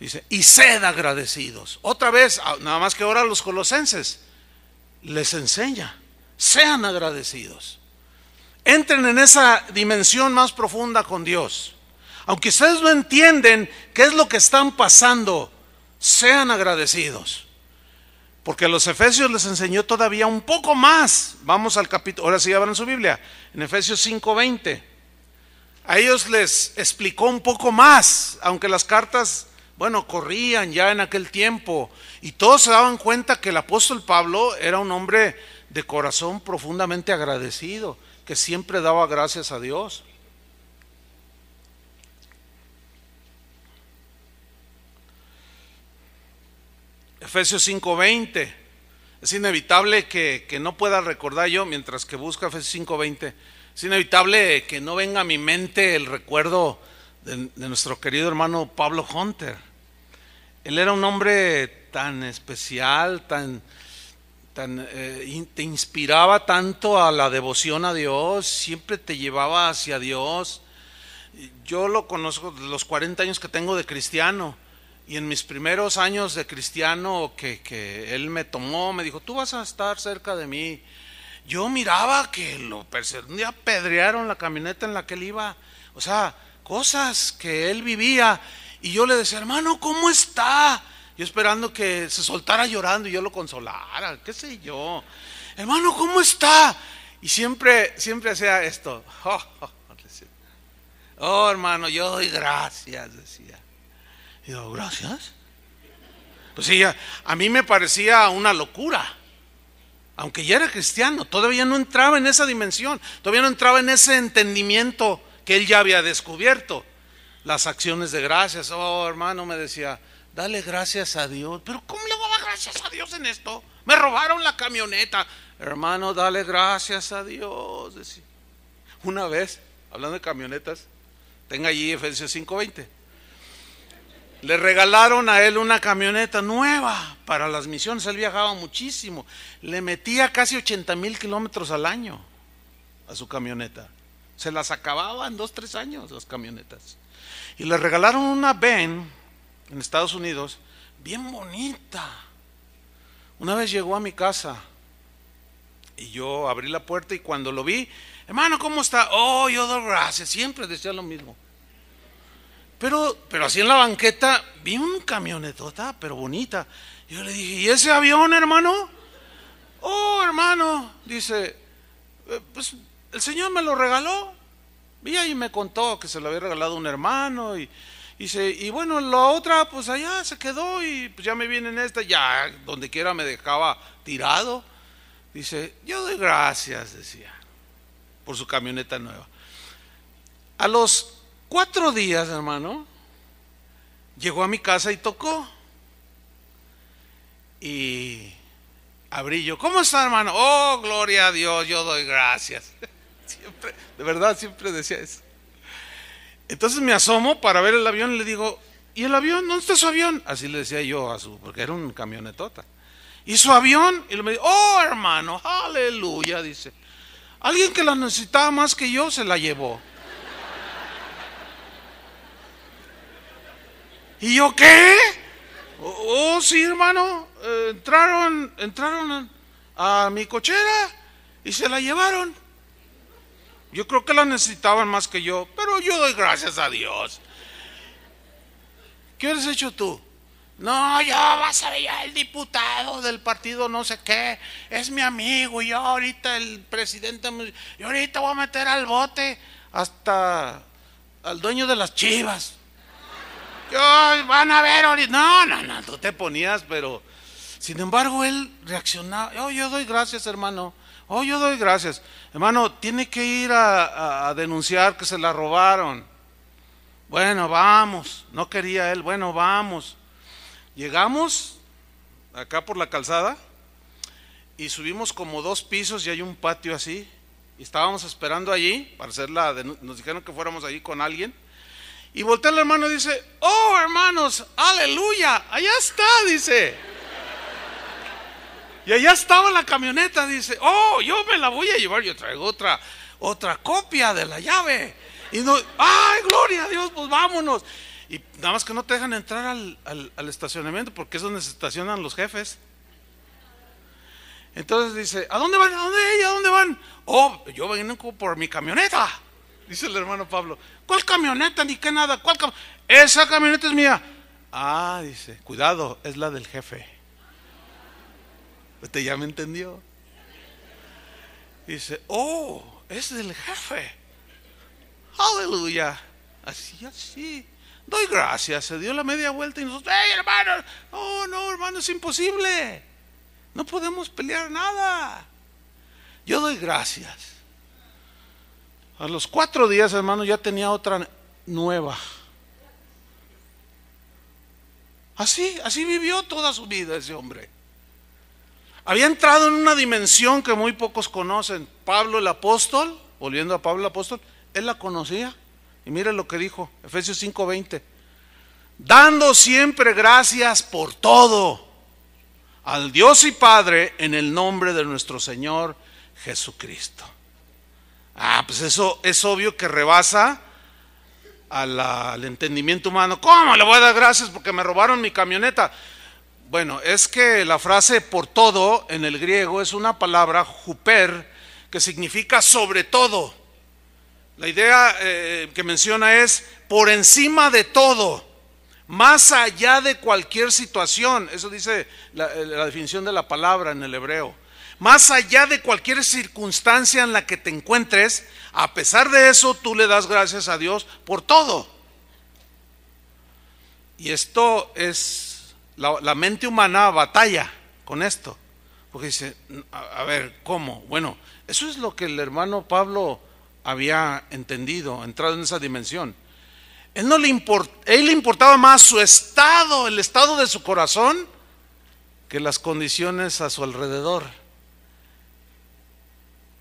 Dice, y sed agradecidos. Otra vez, ah, nada más que ahora los colosenses les enseña, sean agradecidos. Entren en esa dimensión más profunda con Dios. Aunque ustedes no entienden qué es lo que están pasando, sean agradecidos. Porque a los efesios les enseñó todavía un poco más. Vamos al capítulo, ahora sí abran su Biblia, en Efesios 5:20. A ellos les explicó un poco más, aunque las cartas, bueno, corrían ya en aquel tiempo. Y todos se daban cuenta que el apóstol Pablo era un hombre de corazón profundamente agradecido, que siempre daba gracias a Dios. Efesios 5:20. Es inevitable que, no pueda recordar yo mientras que busca Efesios 5:20. Es inevitable que no venga a mi mente el recuerdo de, nuestro querido hermano Pablo Hunter. Él era un hombre tan especial, tan, tan eh, te inspiraba tanto a la devoción a Dios, siempre te llevaba hacia Dios. Yo lo conozco los 40 años que tengo de cristiano y en mis primeros años de cristiano que, él me tomó, me dijo, tú vas a estar cerca de mí. Yo miraba que lo un día apedrearon la camioneta en la que él iba. O sea, cosas que él vivía. Y yo le decía, hermano, ¿cómo está? Yo esperando que se soltara llorando y yo lo consolara, qué sé yo. Hermano, ¿cómo está? Y siempre, siempre hacía esto. oh hermano, yo doy gracias, decía. Y digo, gracias. Pues sí, a, mí me parecía una locura. Aunque ya era cristiano, todavía no entraba en esa dimensión, todavía no entraba en ese entendimiento que él ya había descubierto. Las acciones de gracias. Oh, hermano, me decía, dale gracias a Dios. Pero ¿cómo le voy a dar gracias a Dios en esto? Me robaron la camioneta. Hermano, dale gracias a Dios. Decía. Una vez, hablando de camionetas, tenga allí Efesios 5:20. Le regalaron a él una camioneta nueva para las misiones. Él viajaba muchísimo. Le metía casi 80 mil kilómetros al año a su camioneta. Se las acababa en dos, tres años las camionetas. Y le regalaron una Ben en Estados Unidos, bien bonita. Una vez llegó a mi casa y yo abrí la puerta y cuando lo vi, hermano, ¿cómo está? Oh, yo doy gracias. Siempre decía lo mismo. Pero, pero así en la banqueta vi un camionetota, pero bonita. Yo le dije, ¿y ese avión, hermano? Oh, hermano, dice, eh, pues el Señor me lo regaló. Y ahí me contó que se lo había regalado un hermano y, dice, y bueno, la otra pues allá se quedó y pues ya me viene en esta, ya donde quiera me dejaba tirado. Dice, yo doy gracias, decía, por su camioneta nueva. A los Cuatro días, hermano, llegó a mi casa y tocó. Y abrí yo, ¿cómo está, hermano? Oh, gloria a Dios, yo doy gracias. Siempre, de verdad, siempre decía eso. Entonces me asomo para ver el avión y le digo, ¿y el avión? ¿Dónde está su avión? Así le decía yo a su, porque era un camionetota. ¿Y su avión? Y me dijo, oh, hermano, aleluya, dice. Alguien que la necesitaba más que yo se la llevó. ¿Y yo qué? Oh, sí, hermano. Eh, entraron, entraron a, mi cochera y se la llevaron. Yo creo que la necesitaban más que yo, pero yo doy gracias a Dios. ¿Qué has hecho tú? No, yo vas a ver el diputado del partido no sé qué, es mi amigo, y yo ahorita el presidente, yo ahorita voy a meter al bote hasta al dueño de las chivas. Yo, van a ver ahorita. No, no, no, tú te ponías, pero. Sin embargo, él reaccionaba. Oh, yo doy gracias, hermano. Oh, yo doy gracias. Hermano, tiene que ir a, denunciar que se la robaron. Bueno, vamos. No quería él. Bueno, vamos. Llegamos acá por la calzada y subimos como dos pisos y hay un patio así. Y estábamos esperando allí para hacer la. Nos dijeron que fuéramos allí con alguien. Y voltea el hermano y dice, oh hermanos, aleluya, allá está, dice. Y allá estaba la camioneta, dice, oh, yo me la voy a llevar, yo traigo otra, otra copia de la llave. Y no, ay, gloria a Dios, pues vámonos. Y nada más que no te dejan entrar al, al estacionamiento porque es donde se estacionan los jefes. Entonces dice, ¿a dónde van? ¿A dónde ella? ¿A dónde van? Oh, yo vengo por mi camioneta. Dice el hermano Pablo. ¿Cuál camioneta? Ni qué nada. ¿Cuál Esa camioneta es mía. Ah, dice, cuidado, es la del jefe. Usted ya me entendió. Dice, oh, es del jefe. Aleluya. Así, así. Doy gracias. Se dio la media vuelta y nosotros, ¡hey, hermano! Oh, no, hermano, es imposible. No podemos pelear nada. Yo doy gracias. A los cuatro días, hermano, ya tenía otra nueva. Así, así vivió toda su vida ese hombre. Había entrado en una dimensión que muy pocos conocen. Pablo el apóstol, volviendo a Pablo el apóstol, él la conocía. Y mire lo que dijo, Efesios 5:20. Dando siempre gracias por todo al Dios y Padre en el nombre de nuestro Señor Jesucristo. Ah, pues eso es obvio que rebasa al entendimiento humano. ¿Cómo le voy a dar gracias porque me robaron mi camioneta? Bueno, es que la frase por todo en el griego es una palabra, juper, que significa sobre todo. La idea eh, que menciona es por encima de todo más allá de cualquier situación. Eso dice la, definición de la palabra en el hebreo. Más allá de cualquier circunstancia en la que te encuentres, a pesar de eso, tú le das gracias a Dios por todo. Y esto es, la, mente humana batalla con esto. Porque dice, a, ver, ¿cómo? Bueno, eso es lo que el hermano Pablo había entendido, entrado en esa dimensión. Él no le, él le importaba más su estado, el estado de su corazón, que las condiciones a su alrededor.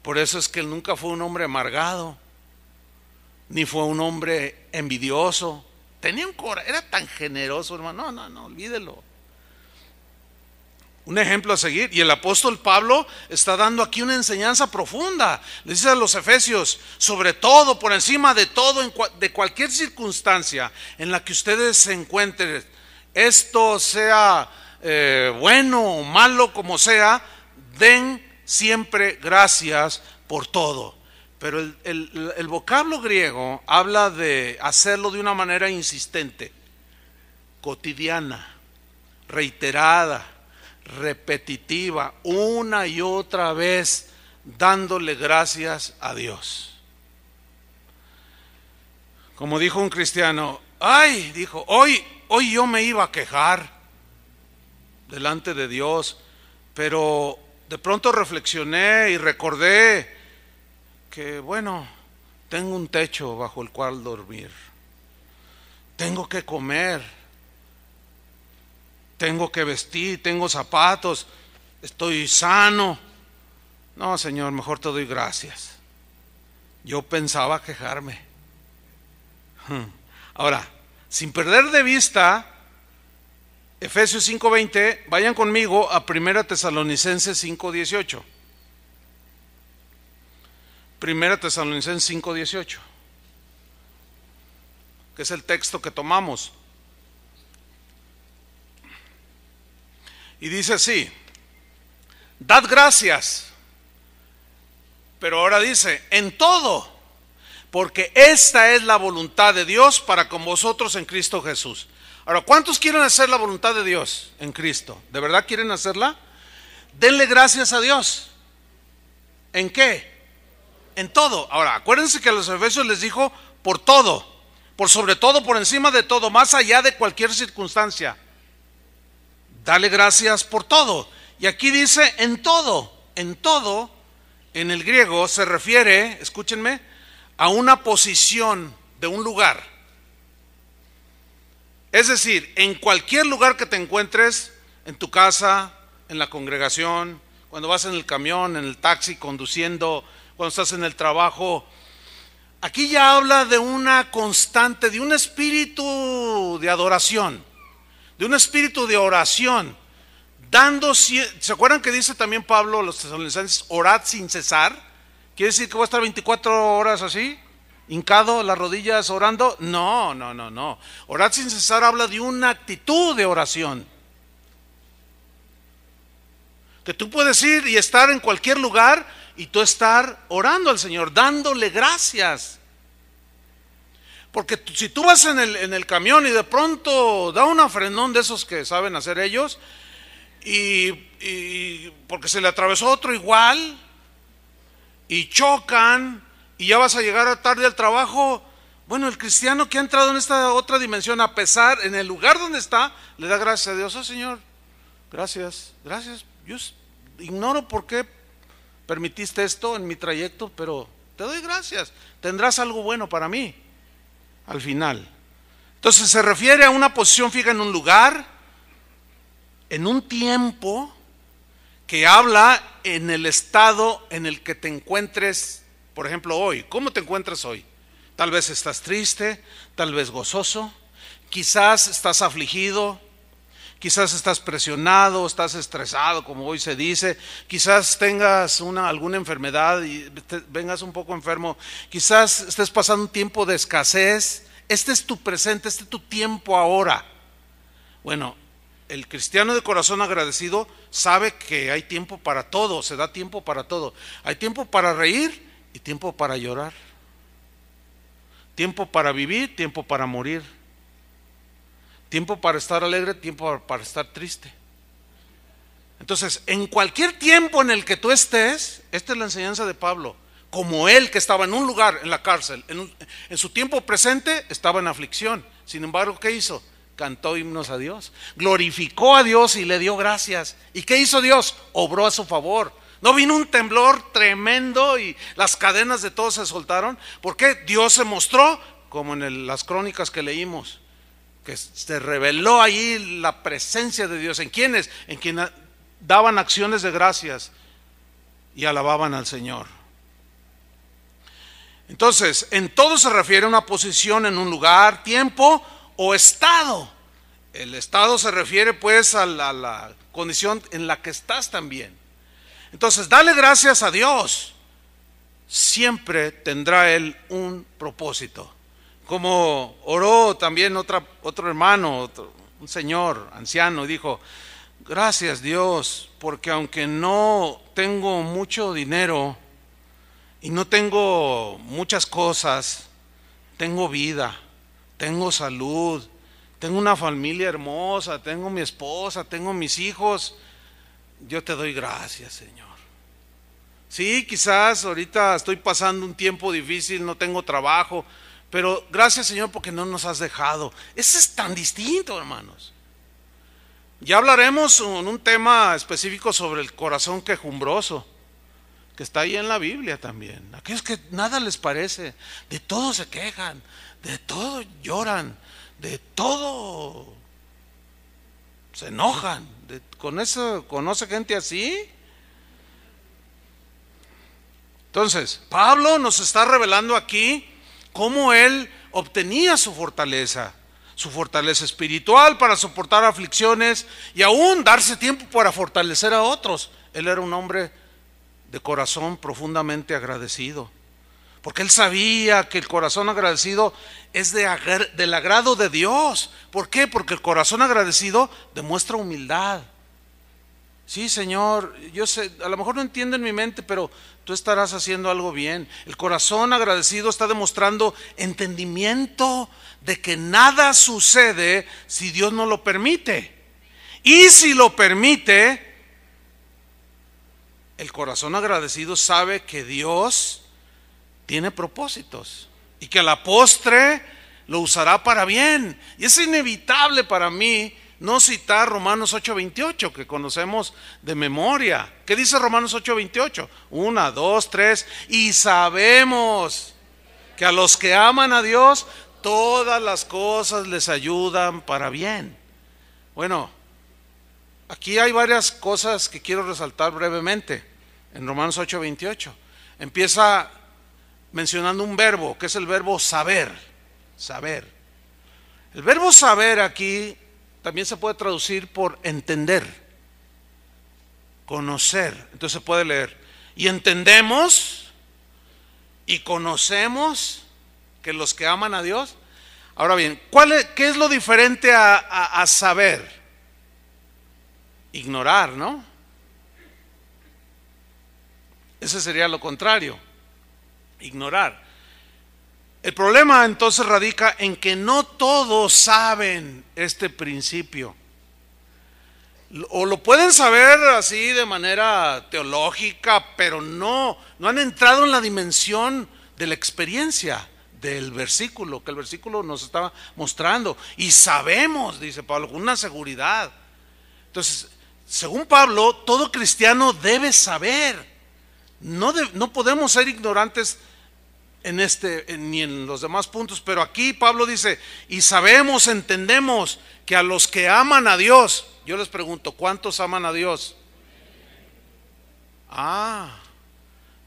Por eso es que él nunca fue un hombre amargado, ni fue un hombre envidioso. Tenía un corazón, era tan generoso, hermano. No, no, no, olvídelo un ejemplo a seguir. Y el apóstol Pablo está dando aquí una enseñanza profunda. Le dice a los efesios, sobre todo, por encima de todo, de cualquier circunstancia en la que ustedes se encuentren, esto sea eh, bueno o malo como sea, den siempre gracias por todo. Pero el vocablo griego habla de hacerlo de una manera insistente, cotidiana, reiterada repetitiva, una y otra vez, dándole gracias a Dios. Como dijo un cristiano, ay, dijo, hoy, hoy yo me iba a quejar delante de Dios, pero de pronto reflexioné y recordé que, bueno, tengo un techo bajo el cual dormir, tengo que comer, tengo que vestir, tengo zapatos, estoy sano. No, Señor, mejor te doy gracias. Yo pensaba quejarme. Ahora, sin perder de vista Efesios 5:20, vayan conmigo a 1 Tesalonicenses 5:18. 1 Tesalonicenses 5:18, que es el texto que tomamos. Y dice así, dad gracias, pero ahora dice, en todo, porque esta es la voluntad de Dios para con vosotros en Cristo Jesús. Ahora, ¿cuántos quieren hacer la voluntad de Dios en Cristo? ¿De verdad quieren hacerla? Denle gracias a Dios. ¿En qué? En todo. Ahora, acuérdense que a los efesios les dijo por todo, por sobre todo, por encima de todo, más allá de cualquier circunstancia. Dale gracias por todo. Y aquí dice en todo, en todo, en el griego se refiere, escúchenme, a una posición de un lugar. Es decir, en cualquier lugar que te encuentres, en tu casa, en la congregación, cuando vas en el camión, en el taxi, conduciendo, cuando estás en el trabajo, aquí ya habla de una constante, de un espíritu de adoración de un espíritu de oración, dando, ¿se acuerdan que dice también Pablo a los tesalonicenses, orad sin cesar? ¿Quiere decir que voy a estar 24 horas así? hincado las rodillas orando. No, no, no, no. Orar sin cesar habla de una actitud de oración. Que tú puedes ir y estar en cualquier lugar y tú estar orando al Señor, dándole gracias. Porque si tú vas en el, en el camión y de pronto da un frenón de esos que saben hacer ellos, y, y porque se le atravesó otro igual, y chocan, y ya vas a llegar tarde al trabajo. Bueno, el cristiano que ha entrado en esta otra dimensión, a pesar, en el lugar donde está, le da gracias a Dios. Oh Señor, gracias, gracias. Yo ignoro por qué permitiste esto en mi trayecto, pero te doy gracias. Tendrás algo bueno para mí al final. Entonces se refiere a una posición fija en un lugar, en un tiempo que habla en el estado en el que te encuentres por ejemplo, hoy, ¿cómo te encuentras hoy? Tal vez estás triste, tal vez gozoso, quizás estás afligido, quizás estás presionado, estás estresado, como hoy se dice, quizás tengas una, alguna enfermedad y vengas un poco enfermo, quizás estés pasando un tiempo de escasez. Este es tu presente, este es tu tiempo ahora. Bueno, el cristiano de corazón agradecido sabe que hay tiempo para todo, se da tiempo para todo. Hay tiempo para reír y tiempo para llorar. Tiempo para vivir, tiempo para morir. Tiempo para estar alegre, tiempo para estar triste. Entonces, en cualquier tiempo en el que tú estés, esta es la enseñanza de Pablo, como él que estaba en un lugar, en la cárcel, en, su tiempo presente estaba en aflicción. Sin embargo, ¿qué hizo? Cantó himnos a Dios, glorificó a Dios y le dio gracias. ¿Y qué hizo Dios? Obró a su favor. No vino un temblor tremendo y las cadenas de todos se soltaron. porque Dios se mostró, como en las crónicas que leímos, que se reveló ahí la presencia de Dios. ¿En quienes? En quienes daban acciones de gracias y alababan al Señor. Entonces, en todo se refiere a una posición en un lugar, tiempo o estado. El estado se refiere pues a la condición en la que estás también. Entonces, dale gracias a Dios. Siempre tendrá Él un propósito. Como oró también otro hermano, un señor anciano, dijo, gracias Dios, porque aunque no tengo mucho dinero y no tengo muchas cosas, tengo vida, tengo salud, tengo una familia hermosa, tengo mi esposa, tengo mis hijos, yo te doy gracias, Señor. Sí, quizás ahorita estoy pasando un tiempo difícil, no tengo trabajo, pero gracias, Señor, porque no nos has dejado. Eso es tan distinto, hermanos. Ya hablaremos en un tema específico sobre el corazón quejumbroso, que está ahí en la Biblia también. Aquellos que nada les parece, de todo se quejan, de todo lloran, de todo se enojan. ¿Con eso conoce gente así? Entonces, Pablo nos está revelando aquí cómo él obtenía su fortaleza, su fortaleza espiritual para soportar aflicciones y aún darse tiempo para fortalecer a otros. Él era un hombre de corazón profundamente agradecido. Porque él sabía que el corazón agradecido es de, del agrado de Dios. ¿Por qué? Porque el corazón agradecido demuestra humildad. Sí, Señor, yo sé, a lo mejor no entiende en mi mente, pero tú estarás haciendo algo bien. El corazón agradecido está demostrando entendimiento de que nada sucede si Dios no lo permite. Y si lo permite, el corazón agradecido sabe que Dios tiene propósitos y que a la postre lo usará para bien. Y es inevitable para mí no citar Romanos 8:28, que conocemos de memoria. ¿Qué dice Romanos 8:28? Una, dos, tres. Y sabemos que a los que aman a Dios, todas las cosas les ayudan para bien. Bueno, aquí hay varias cosas que quiero resaltar brevemente en Romanos 8:28. Empieza mencionando un verbo, que es el verbo saber, saber. El verbo saber aquí también se puede traducir por entender, Conocer. Entonces se puede leer. Y entendemos y conocemos que los que aman a Dios. Ahora bien, ¿cuál es, ¿qué es lo diferente a, a saber? Ignorar, ¿no? Ese sería lo contrario, ignorar. El problema entonces radica en que no todos saben este principio. O lo pueden saber así de manera teológica, pero no, no han entrado en la dimensión de la experiencia del versículo, que el versículo nos estaba mostrando. Y sabemos, dice Pablo, con una seguridad. Entonces, según Pablo, todo cristiano debe saber. No, no podemos ser ignorantes en este ni en los demás puntos, pero aquí Pablo dice, y sabemos, entendemos que a los que aman a Dios, yo les pregunto, ¿cuántos aman a Dios? Ah,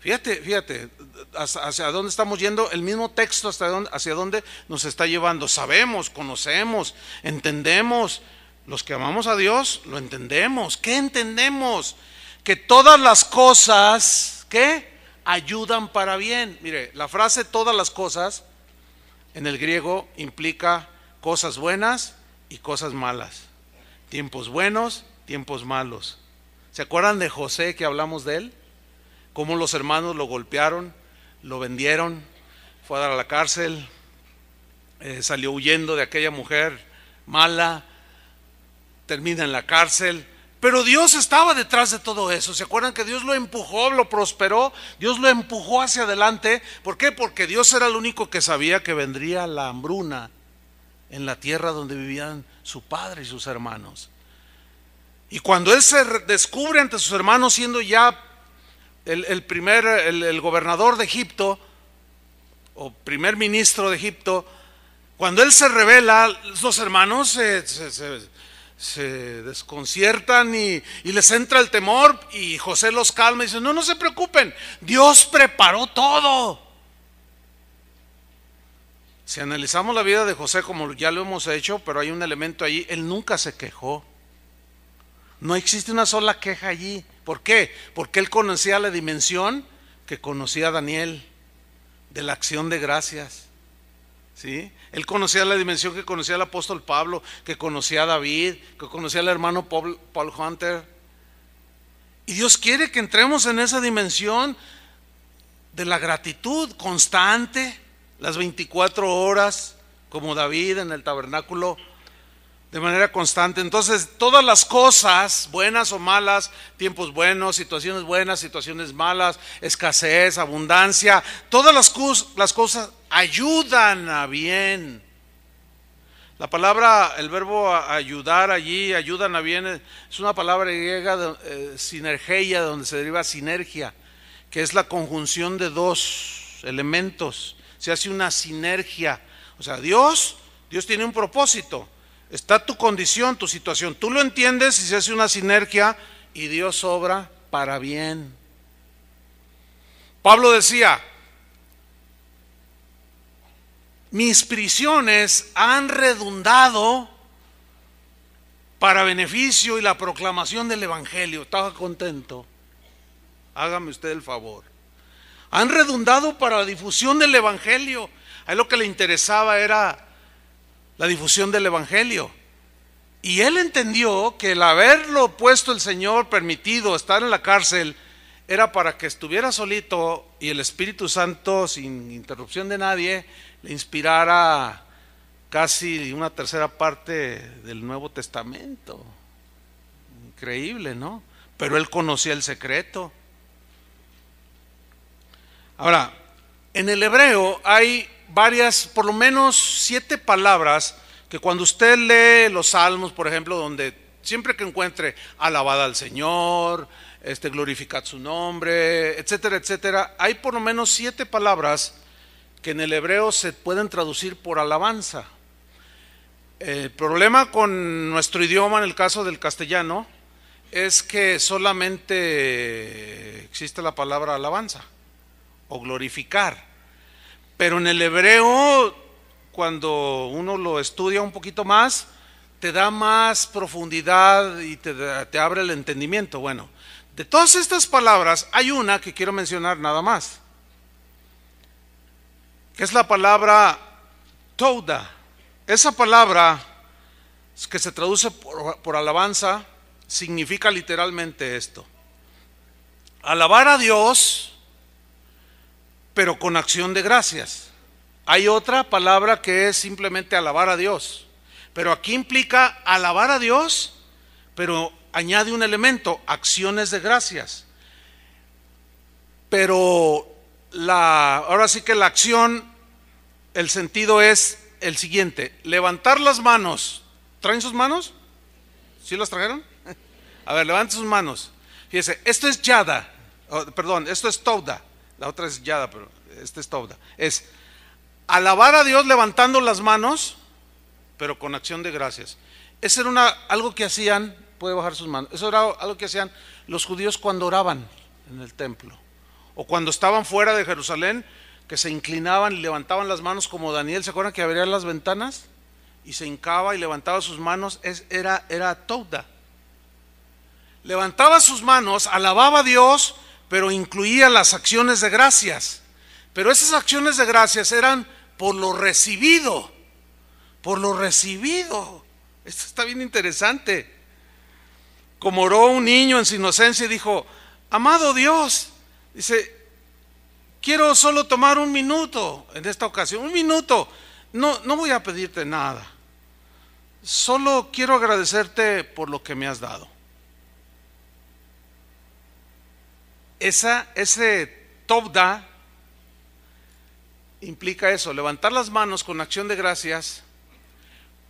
fíjate, fíjate, hacia dónde estamos yendo, el mismo texto hasta dónde, hacia dónde nos está llevando. Sabemos, conocemos, entendemos. Los que amamos a Dios, lo entendemos. ¿Qué entendemos? Que todas las cosas que ayudan para bien. Mire, la frase todas las cosas en el griego implica cosas buenas y cosas malas. Tiempos buenos, tiempos malos. ¿Se acuerdan de José que hablamos de él? Cómo los hermanos lo golpearon, lo vendieron, fue a dar a la cárcel, eh, salió huyendo de aquella mujer mala, termina en la cárcel, pero Dios estaba detrás de todo eso. ¿Se acuerdan que Dios lo empujó, lo prosperó? Dios lo empujó hacia adelante. ¿Por qué? Porque Dios era el único que sabía que vendría la hambruna en la tierra donde vivían su padre y sus hermanos. Y cuando él se descubre ante sus hermanos siendo ya el, primer, el, gobernador de Egipto, o primer ministro de Egipto, cuando él se revela, los hermanos se se desconciertan y, les entra el temor y José los calma y dice, no, no se preocupen, Dios preparó todo. Si analizamos la vida de José como ya lo hemos hecho, pero hay un elemento allí, él nunca se quejó. No existe una sola queja allí. ¿Por qué? Porque él conocía la dimensión que conocía Daniel de la acción de gracias. ¿Sí? Él conocía la dimensión que conocía el apóstol Pablo, que conocía a David, que conocía al hermano Paul, Hunter. Y Dios quiere que entremos en esa dimensión de la gratitud constante, las 24 horas, como David en el tabernáculo, de manera constante. Entonces, todas las cosas, buenas o malas, tiempos buenos, situaciones buenas, situaciones malas, escasez, abundancia, todas las, cosas ayudan a bien. La palabra, el verbo ayudar allí, ayudan a bien, es una palabra griega, de, eh, sinergia, de donde se deriva sinergia, que es la conjunción de dos elementos. Se hace una sinergia. O sea, Dios, Dios tiene un propósito. Está tu condición, tu situación. Tú lo entiendes y se hace una sinergia y Dios obra para bien. Pablo decía, mis prisiones han redundado para beneficio y la proclamación del Evangelio. Estaba contento. Hágame usted el favor. Han redundado para la difusión del Evangelio. A lo que le interesaba era la difusión del Evangelio. Y él entendió que el haberlo puesto el Señor, permitido estar en la cárcel, era para que estuviera solito y el Espíritu Santo, sin interrupción de nadie, le inspirara casi una tercera parte del Nuevo Testamento. Increíble, ¿no? Pero él conocía el secreto. Ahora, en el hebreo hay varias, por lo menos siete palabras que cuando usted lee los salmos, por ejemplo, donde siempre que encuentre alabada al Señor, este, glorificad su nombre, etcétera, etcétera, hay por lo menos siete palabras que en el hebreo se pueden traducir por alabanza. El problema con nuestro idioma, en el caso del castellano, es que solamente existe la palabra alabanza o glorificar. Pero en el hebreo, cuando uno lo estudia un poquito más, te da más profundidad y te, abre el entendimiento. Bueno, De todas estas palabras, hay una que quiero mencionar nada más, que es la palabra touda. Esa palabra que se traduce por alabanza significa literalmente esto. Alabar a Dios, pero con acción de gracias. Hay otra palabra que es simplemente alabar a Dios, pero aquí implica alabar a Dios, pero añade un elemento, acciones de gracias. Pero ahora sí que la acción, el sentido es el siguiente, levantar las manos. ¿Traen sus manos? ¿Sí las trajeron? A ver, levanten sus manos. Fíjese, esto es yada, perdón, esto es touda. La otra es yada, pero este es touda. Es alabar a Dios levantando las manos, pero con acción de gracias. Eso era una, algo que hacían, puede bajar sus manos, eso era algo que hacían los judíos cuando oraban en el templo, o cuando estaban fuera de Jerusalén, que se inclinaban y levantaban las manos como Daniel, ¿se acuerdan que abría las ventanas? Y se hincaba y levantaba sus manos, es, era, era. Levantaba sus manos, alababa a Dios, pero incluía las acciones de gracias. Pero esas acciones de gracias eran por lo recibido, por lo recibido. Esto está bien interesante. Como oró un niño en su inocencia y dijo, amado Dios, dice, quiero solo tomar un minuto en esta ocasión, un minuto. No, no voy a pedirte nada. Solo quiero agradecerte por lo que me has dado. Esa, ese tobda implica eso, levantar las manos con acción de gracias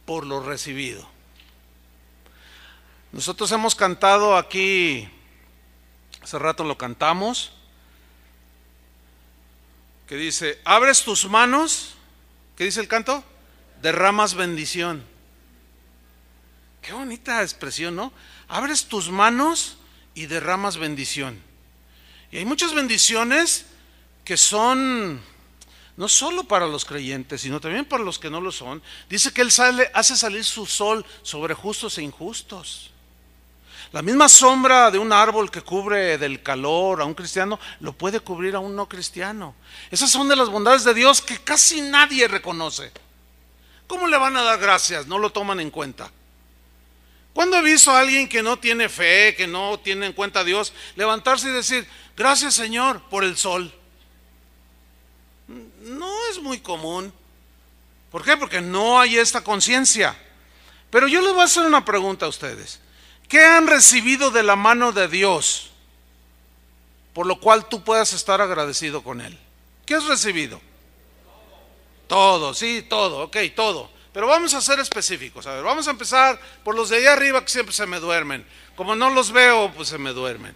por lo recibido. Nosotros hemos cantado aquí, hace rato lo cantamos, que dice, abres tus manos, ¿qué dice el canto? Derramas bendición. Qué bonita expresión, ¿no? Abres tus manos y derramas bendición. Y hay muchas bendiciones que son no solo para los creyentes, sino también para los que no lo son. Dice que Él hace salir su sol sobre justos e injustos. La misma sombra de un árbol que cubre del calor a un cristiano, lo puede cubrir a un no cristiano. Esas son de las bondades de Dios que casi nadie reconoce. ¿Cómo le van a dar gracias? No lo toman en cuenta. ¿Cuándo he visto a alguien que no tiene fe, que no tiene en cuenta a Dios, levantarse y decir, gracias Señor por el sol? no es muy común. ¿Por qué? Porque no hay esta conciencia. Pero yo les voy a hacer una pregunta a ustedes. ¿Qué han recibido de la mano de Dios por lo cual tú puedas estar agradecido con Él? ¿Qué has recibido? Todo, sí, todo, ok, todo. Pero vamos a ser específicos. A ver, vamos a empezar por los de allá arriba que siempre se me duermen. Como no los veo, pues se me duermen.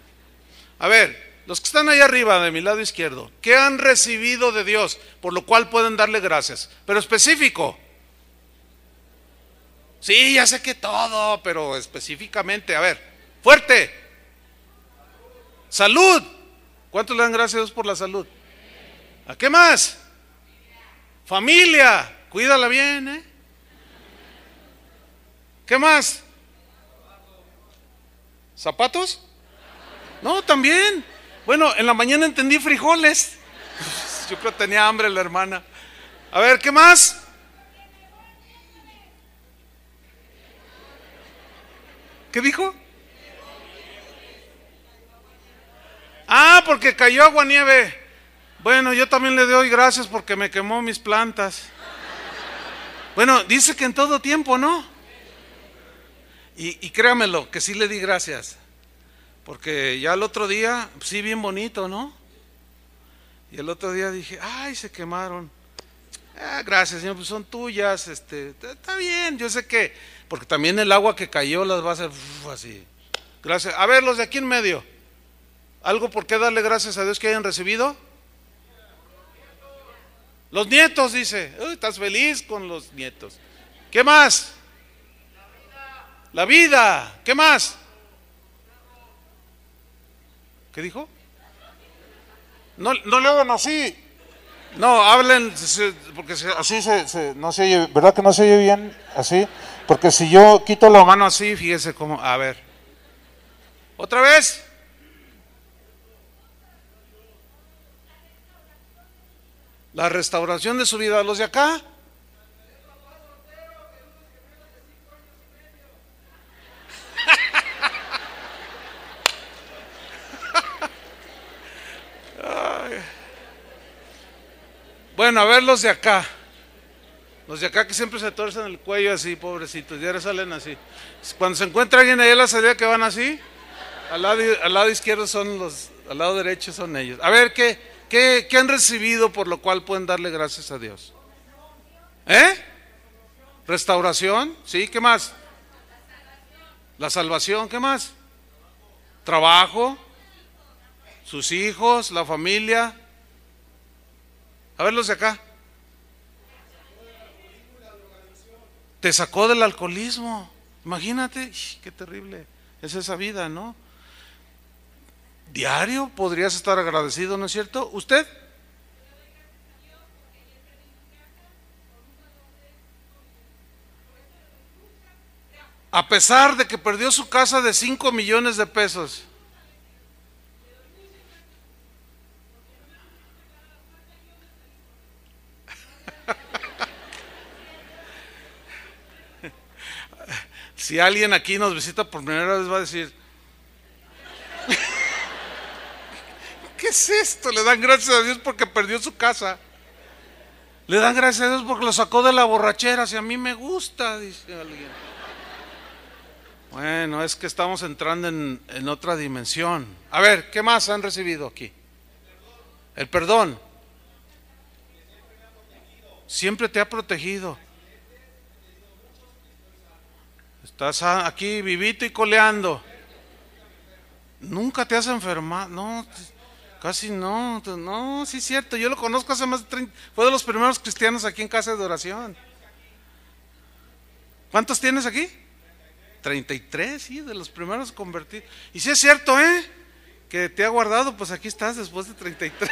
A ver, los que están ahí arriba de mi lado izquierdo, ¿qué han recibido de Dios? Por lo cual pueden darle gracias. Pero específico. Sí, ya sé que todo, pero específicamente, a ver, fuerte. Salud. ¿Cuántos le dan gracias a Dios por la salud? ¿A qué más? Familia. Cuídala bien, ¿eh? ¿Qué más? ¿Zapatos? No, también. Bueno, en la mañana entendí frijoles. Yo creo que tenía hambre la hermana. A ver, ¿qué más? ¿Qué dijo? Ah, porque cayó agua nieve. Bueno, yo también le doy gracias porque me quemó mis plantas. Bueno, dice que en todo tiempo, ¿no? Y, y créamelo, que sí le di gracias. Porque ya el otro día, sí, bien bonito, ¿no? Y el otro día dije, ay, se quemaron. Ah, gracias, Señor, pues son tuyas, este, está bien, yo sé que, porque también el agua que cayó las va a hacer así. Gracias. A ver, los de aquí en medio, ¿algo por qué darle gracias a Dios que hayan recibido? Los nietos, dice. estás feliz con los nietos. ¿Qué más? La vida. ¿Qué más? ¿Qué dijo? No, no le hagan así. No, hablen, porque así se, se, no se oye, ¿verdad que no se oye bien? Así, porque si yo quito la mano así, fíjese cómo, a ver. ¿Otra vez? La restauración de su vida, los de acá. Bueno, a ver los de acá. Los de acá que siempre se torcen el cuello así, pobrecitos, y ahora salen así. Cuando se encuentra alguien ahí a la salida que van así, al lado, al lado izquierdo son los, al lado derecho son ellos. A ver, ¿qué, qué, qué han recibido por lo cual pueden darle gracias a Dios? ¿Eh? Restauración, ¿sí? ¿Qué más? La salvación, ¿qué más? Trabajo, sus hijos, la familia. A ver los de acá. Te sacó del alcoholismo. Imagínate, qué terrible es esa vida, ¿no? Diario podrías estar agradecido, ¿no es cierto? ¿Usted? A pesar de que perdió su casa de 5 millones de pesos. Si alguien aquí nos visita por primera vez va a decir, ¿qué es esto? Le dan gracias a Dios porque perdió su casa. Le dan gracias a Dios porque lo sacó de la borrachera. Si a mí me gusta, dice alguien. Bueno, es que estamos entrando en, en otra dimensión. A ver, ¿qué más han recibido aquí? El perdón. Siempre te ha protegido. Estás aquí vivito y coleando. Nunca te has enfermado. No, casi no. No, sí es cierto. Yo lo conozco hace más de 30. Fue de los primeros cristianos aquí en casa de oración. ¿Cuántos tienes aquí? 33, sí, de los primeros convertidos. Y si es cierto, ¿eh? Que te ha guardado, pues aquí estás después de 33.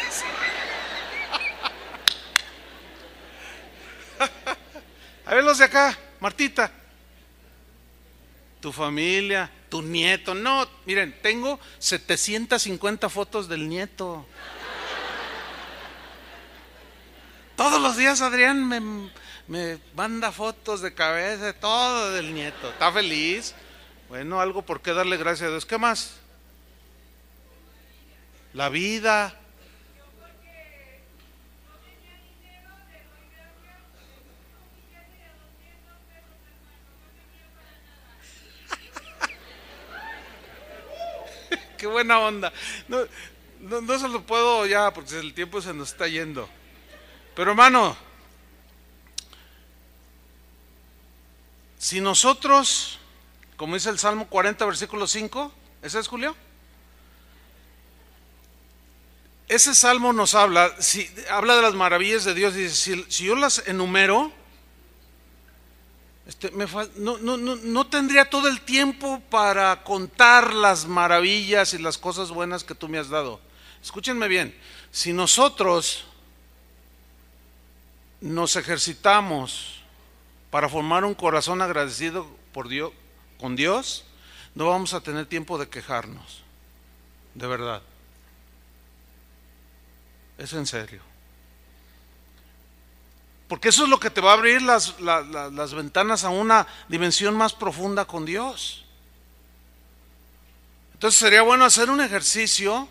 A ver los de acá, Martita tu familia, tu nieto. No, miren, tengo 750 fotos del nieto. Todos los días Adrián me, me manda fotos de cabeza, todo del nieto. ¿Está feliz? Bueno, algo por qué darle gracias a Dios. ¿Qué más? La vida, qué buena onda. No, no, se lo puedo ya porque el tiempo se nos está yendo. Pero hermano, si nosotros, como dice el Salmo 40, versículo 5, ¿ese es Julio? Ese salmo nos habla, habla de las maravillas de Dios, dice, si yo las enumero, este, no, no, tendría todo el tiempo para contar las maravillas y las cosas buenas que tú me has dado. Escúchenme bien, si nosotros nos ejercitamos para formar un corazón agradecido por Dios, con Dios, no vamos a tener tiempo de quejarnos, de verdad. Es en serio. Porque eso es lo que te va a abrir las, las, ventanas a una dimensión más profunda con Dios. Entonces sería bueno hacer un ejercicio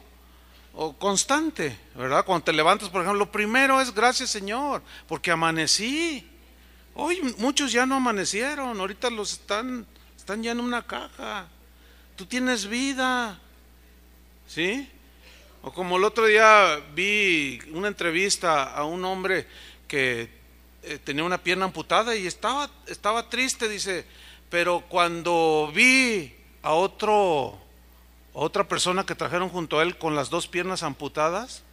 o constante, ¿verdad? Cuando te levantas, por ejemplo, lo primero es gracias Señor, porque amanecí. Hoy muchos ya no amanecieron, ahorita los están, están ya en una caja. Tú tienes vida, ¿sí? O como el otro día vi una entrevista a un hombre que eh, tenía una pierna amputada y estaba, estaba triste, dice, pero cuando vi a otro, otra persona que trajeron junto a él con las dos piernas amputadas,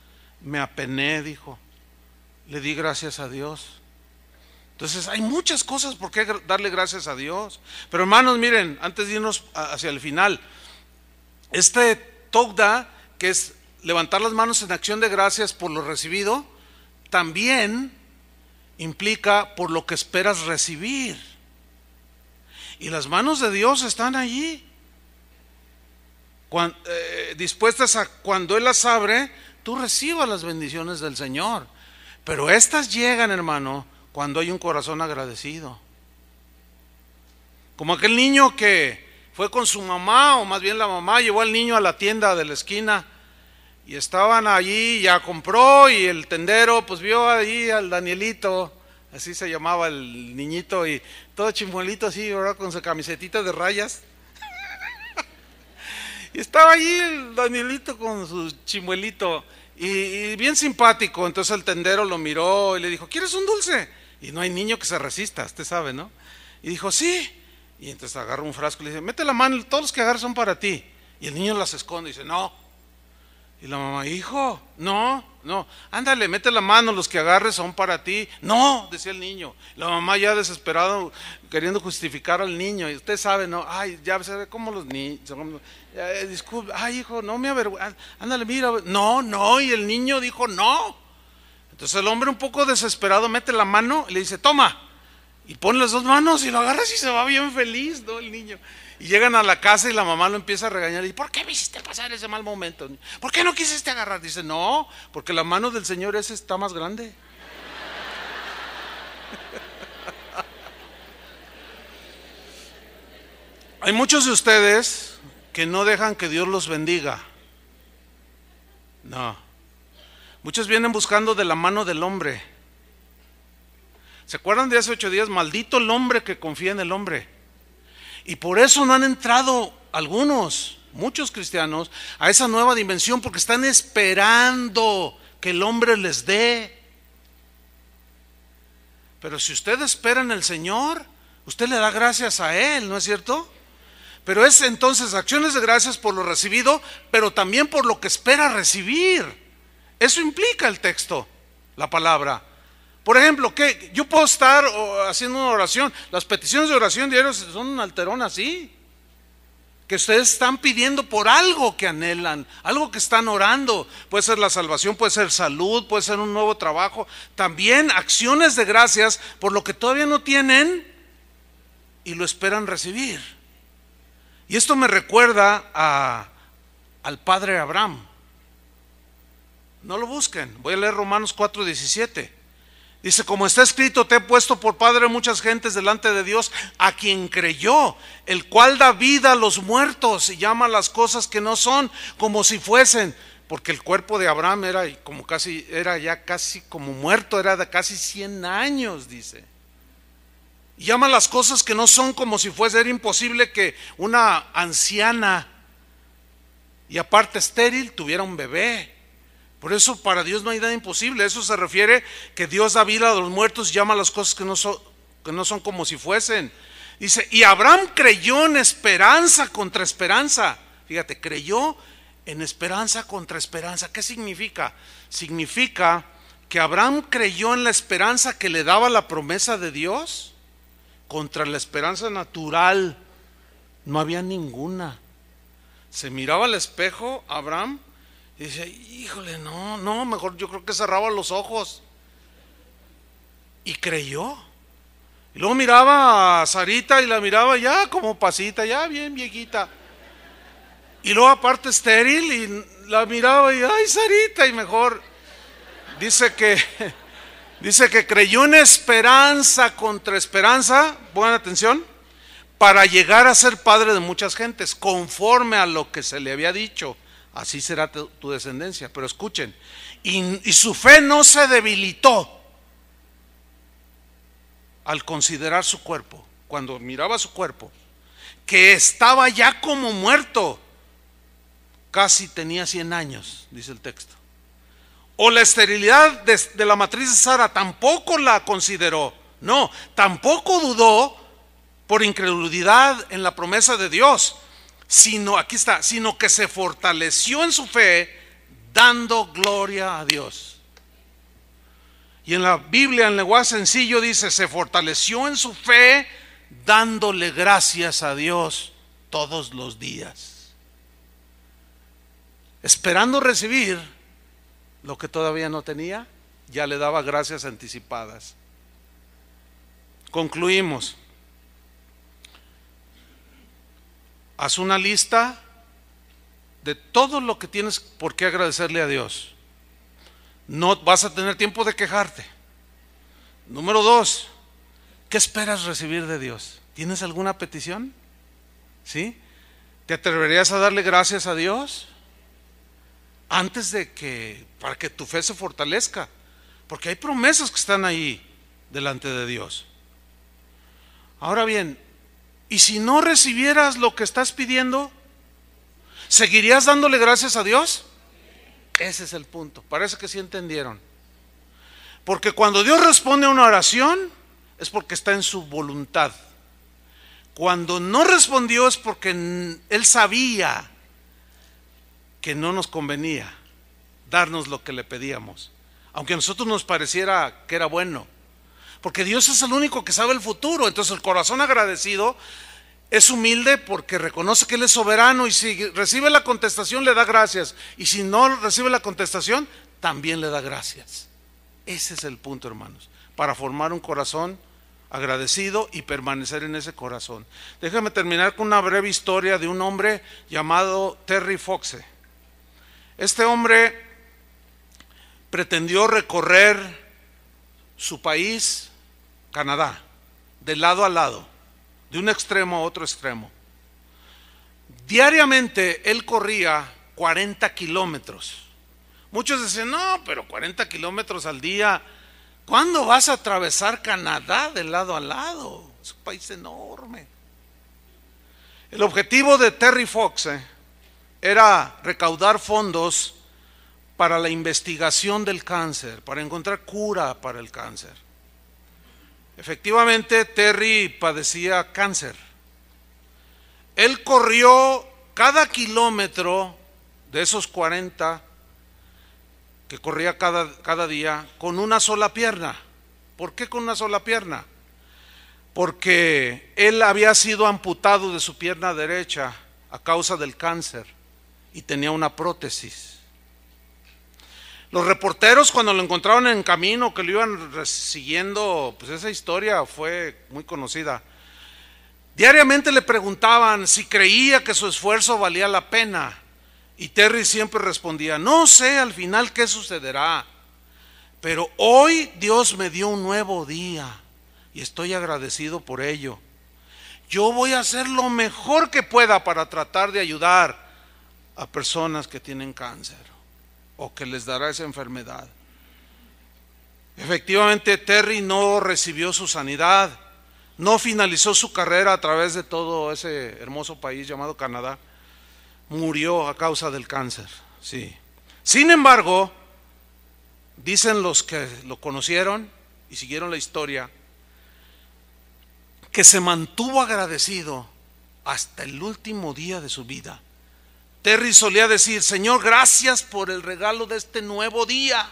me apené, dijo. Le di gracias a Dios. Entonces hay muchas cosas por qué darle gracias a Dios. Pero hermanos, miren, antes de irnos hacia el final, este Togda, que es levantar las manos en acción de gracias por lo recibido, también implica por lo que esperas recibir. Y las manos de Dios están allí, eh, dispuestas a cuando Él las abre, tú recibas las bendiciones del Señor. Pero estas llegan, hermano, cuando hay un corazón agradecido. Como aquel niño que fue con su mamá, o más bien la mamá llevó al niño a la tienda de la esquina y estaban allí, ya compró y el tendero pues vio ahí al Danielito, así se llamaba el niñito y todo chimuelito así, ¿verdad? Con su camisetita de rayas. y estaba allí el Danielito con su chimuelito y, bien simpático. Entonces el tendero lo miró y le dijo, ¿quieres un dulce? Y no hay niño que se resista, usted sabe, ¿no? Y dijo, sí. Y entonces agarra un frasco y le dice, mete la mano, todos los que agarras son para ti. Y el niño las esconde y dice, no. Y la mamá, hijo, no, no, ándale, mete la mano, los que agarres son para ti. No, decía el niño. La mamá ya desesperado, queriendo justificar al niño. Y usted sabe, ¿no? Ay, ya ve cómo los niños. Eh, disculpe, ay, hijo, no me avergüenza. Ándale, mira. No, no. Y el niño dijo, no. Entonces el hombre un poco desesperado mete la mano y le dice, toma. Y pone las dos manos y lo agarras y se va bien feliz, ¿no? El niño. Y llegan a la casa y la mamá lo empieza a regañar. ¿Y por qué me hiciste pasar ese mal momento? ¿Por qué no quisiste agarrar? Dice, no, porque la mano del Señor ese está más grande. Hay muchos de ustedes que no dejan que Dios los bendiga. No. Muchos vienen buscando de la mano del hombre. ¿Se acuerdan de hace ocho días? Maldito el hombre que confía en el hombre. Y por eso no han entrado algunos, muchos cristianos, a esa nueva dimensión, porque están esperando que el hombre les dé. Pero si usted espera en el Señor, usted le da gracias a Él, ¿no es cierto? Pero es entonces acciones de gracias por lo recibido, pero también por lo que espera recibir. Eso implica el texto, la palabra. Por ejemplo, que yo puedo estar haciendo una oración. Las peticiones de oración diarios son un alterón así. Que ustedes están pidiendo por algo que anhelan, algo que están orando. Puede ser la salvación, puede ser salud, puede ser un nuevo trabajo. También acciones de gracias por lo que todavía no tienen y lo esperan recibir. Y esto me recuerda al padre Abraham. No lo busquen. Voy a leer Romanos 4:17. Dice, como está escrito, te he puesto por padre muchas gentes delante de Dios, a quien creyó, el cual da vida a los muertos y llama las cosas que no son como si fuesen, porque el cuerpo de Abraham era como casi, era ya casi como muerto, era de casi 100 años, dice. Y llama las cosas que no son como si fuese, era imposible que una anciana y aparte estéril tuviera un bebé. Por eso para Dios no hay nada imposible. Eso se refiere que Dios da vida a los muertos llama las cosas que no son, que no son como si fuesen. Dice, y Abraham creyó en esperanza contra esperanza. Fíjate, creyó en esperanza contra esperanza. ¿Qué significa? Significa que Abraham creyó en la esperanza que le daba la promesa de Dios contra la esperanza natural. No había ninguna. Se miraba al espejo Abraham y dice, híjole, no, no, mejor yo creo que cerraba los ojos. Y creyó. Y luego miraba a Sarita y la miraba ya como pasita, ya bien viejita. Y luego aparte estéril y la miraba y, ay, Sarita, y mejor. Dice que, dice que creyó en esperanza contra esperanza, pongan atención, para llegar a ser padre de muchas gentes, conforme a lo que se le había dicho así será tu, descendencia. Pero escuchen, y, su fe no se debilitó al considerar su cuerpo, cuando miraba su cuerpo, que estaba ya como muerto, casi tenía 100 años, dice el texto. O la esterilidad de, de, la matriz de Sara tampoco la consideró. No, tampoco dudó por incredulidad en la promesa de Dios, sino, aquí está, sino que se fortaleció en su fe dando gloria a Dios. Y en la Biblia, en lenguaje sencillo, dice, se fortaleció en su fe dándole gracias a Dios todos los días. Esperando recibir lo que todavía no tenía, ya le daba gracias anticipadas. Concluimos. Haz una lista de todo lo que tienes por qué agradecerle a Dios. no vas a tener tiempo de quejarte. Número dos, ¿qué esperas recibir de Dios? ¿Tienes alguna petición? ¿Sí? ¿Te atreverías a darle gracias a Dios? Antes de que, para que tu fe se fortalezca. Porque hay promesas que están ahí delante de Dios. Ahora bien, ¿y si no recibieras lo que estás pidiendo? ¿Seguirías dándole gracias a Dios? Ese es el punto. Parece que sí entendieron. Porque cuando Dios responde a una oración es porque está en su voluntad. Cuando no respondió es porque Él sabía que no nos convenía darnos lo que le pedíamos. Aunque a nosotros nos pareciera que era bueno. Porque Dios es el único que sabe el futuro. Entonces el corazón agradecido es humilde porque reconoce que Él es soberano y si recibe la contestación le da gracias. Y si no recibe la contestación, también le da gracias. Ese es el punto, hermanos, para formar un corazón agradecido y permanecer en ese corazón. Déjame terminar con una breve historia de un hombre llamado Terry Foxe. Este hombre pretendió recorrer su país, Canadá, de lado a lado de un extremo a otro extremo. Diariamente él corría 40 kilómetros. Muchos decían, no, pero 40 kilómetros al día, ¿cuándo vas a atravesar Canadá de lado a lado? Es un país enorme. El objetivo de Terry Fox eh, era recaudar fondos para la investigación del cáncer, para encontrar cura para el cáncer. Efectivamente, Terry padecía cáncer. Él corrió cada kilómetro de esos 40 que corría cada, cada día con una sola pierna. ¿Por qué con una sola pierna? Porque él había sido amputado de su pierna derecha a causa del cáncer y tenía una prótesis. Los reporteros cuando lo encontraron en camino, que lo iban siguiendo, pues esa historia fue muy conocida. Diariamente le preguntaban si creía que su esfuerzo valía la pena. Y Terry siempre respondía, no sé al final qué sucederá, pero hoy Dios me dio un nuevo día y estoy agradecido por ello. Yo voy a hacer lo mejor que pueda para tratar de ayudar a personas que tienen cáncer o que les dará esa enfermedad. Efectivamente, Terry no recibió su sanidad, no finalizó su carrera a través de todo ese hermoso país llamado Canadá. Murió a causa del cáncer, sí. Sin embargo, dicen los que lo conocieron y siguieron la historia, que se mantuvo agradecido hasta el último día de su vida Terry solía decir, Señor, gracias por el regalo de este nuevo día.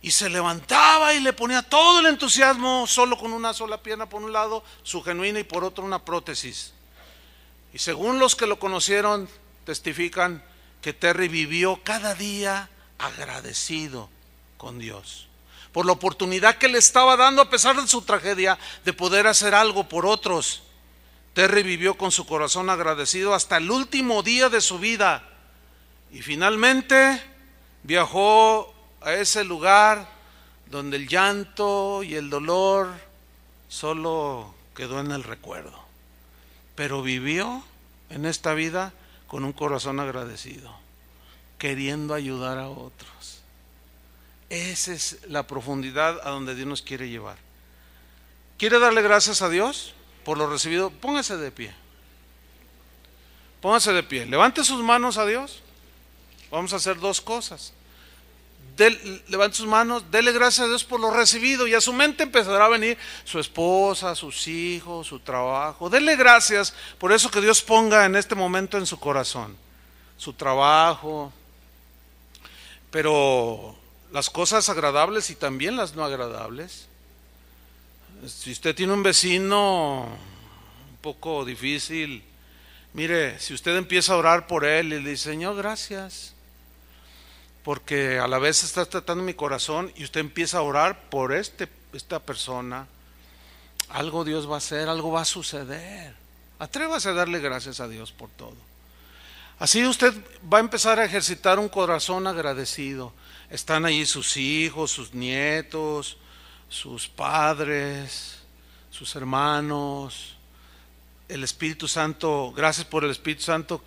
Y se levantaba y le ponía todo el entusiasmo, solo con una sola pierna por un lado, su genuina y por otro una prótesis. Y según los que lo conocieron, testifican que Terry vivió cada día agradecido con Dios por la oportunidad que le estaba dando a pesar de su tragedia de poder hacer algo por otros. Terry vivió con su corazón agradecido hasta el último día de su vida y finalmente viajó a ese lugar donde el llanto y el dolor solo quedó en el recuerdo. Pero vivió en esta vida con un corazón agradecido, queriendo ayudar a otros. Esa es la profundidad a donde Dios nos quiere llevar. ¿Quiere darle gracias a Dios? Por lo recibido, póngase de pie. Póngase de pie. Levante sus manos a Dios. Vamos a hacer dos cosas. levante sus manos, dele gracias a Dios por lo recibido y a su mente empezará a venir su esposa, sus hijos, su trabajo. Dele gracias por eso que Dios ponga en este momento en su corazón, su trabajo, pero las cosas agradables y también las no agradables. Si usted tiene un vecino un poco difícil, mire, si usted empieza a orar por él y le dice, Señor, gracias, porque a la vez está tratando mi corazón y usted empieza a orar por este, esta persona, algo Dios va a hacer, algo va a suceder. Atrévase a darle gracias a Dios por todo. Así usted va a empezar a ejercitar un corazón agradecido. Están allí sus hijos, sus nietos, sus padres, sus hermanos, el Espíritu Santo, gracias por el Espíritu Santo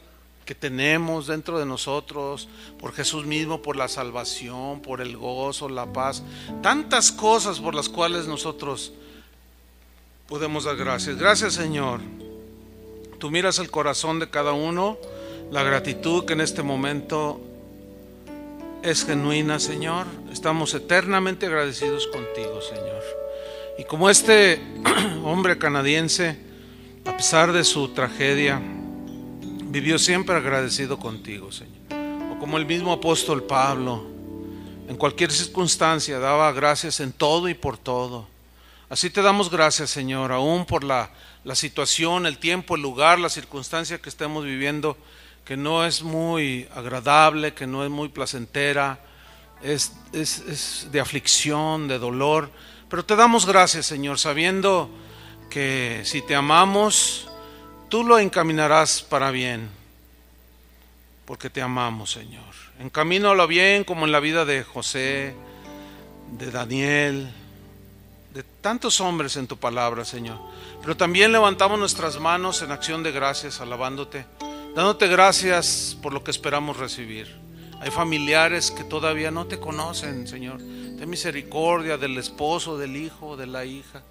que tenemos dentro de nosotros, por Jesús mismo, por la salvación, por el gozo, la paz, tantas cosas por las cuales nosotros podemos dar gracias. Gracias Señor. Tú miras el corazón de cada uno, la gratitud que en este momento es genuina, Señor. Estamos eternamente agradecidos contigo, Señor. Y como este hombre canadiense, a pesar de su tragedia, vivió siempre agradecido contigo, Señor. O como el mismo apóstol Pablo, en cualquier circunstancia daba gracias en todo y por todo. Así te damos gracias, Señor, aún por la, la situación, el tiempo, el lugar, la circunstancia que estemos viviendo, que no es muy agradable, que no es muy placentera, es, de aflicción, de dolor. Pero te damos gracias, Señor, sabiendo que si te amamos, tú lo encaminarás para bien, porque te amamos, Señor. Encamínalo bien como en la vida de José, de Daniel, de tantos hombres en tu palabra, Señor. Pero también levantamos nuestras manos en acción de gracias, alabándote, dándote gracias por lo que esperamos recibir. Hay familiares que todavía no te conocen, Señor. Ten misericordia del esposo, del hijo, de la hija.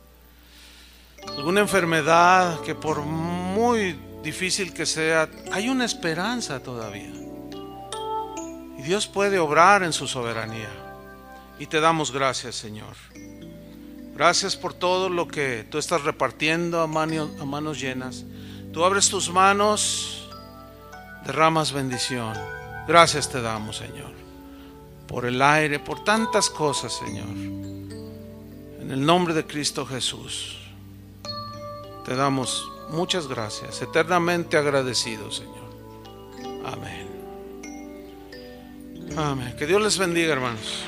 Alguna enfermedad que por muy difícil que sea, hay una esperanza todavía. Y Dios puede obrar en su soberanía. Y te damos gracias, Señor. Gracias por todo lo que tú estás repartiendo a a manos llenas. Tú abres tus manos, derramas bendición. Gracias te damos, Señor, por el aire, por tantas cosas, Señor. En el nombre de Cristo Jesús, te damos muchas gracias, eternamente agradecidos, Señor. Amén. Amén. Que Dios les bendiga, hermanos.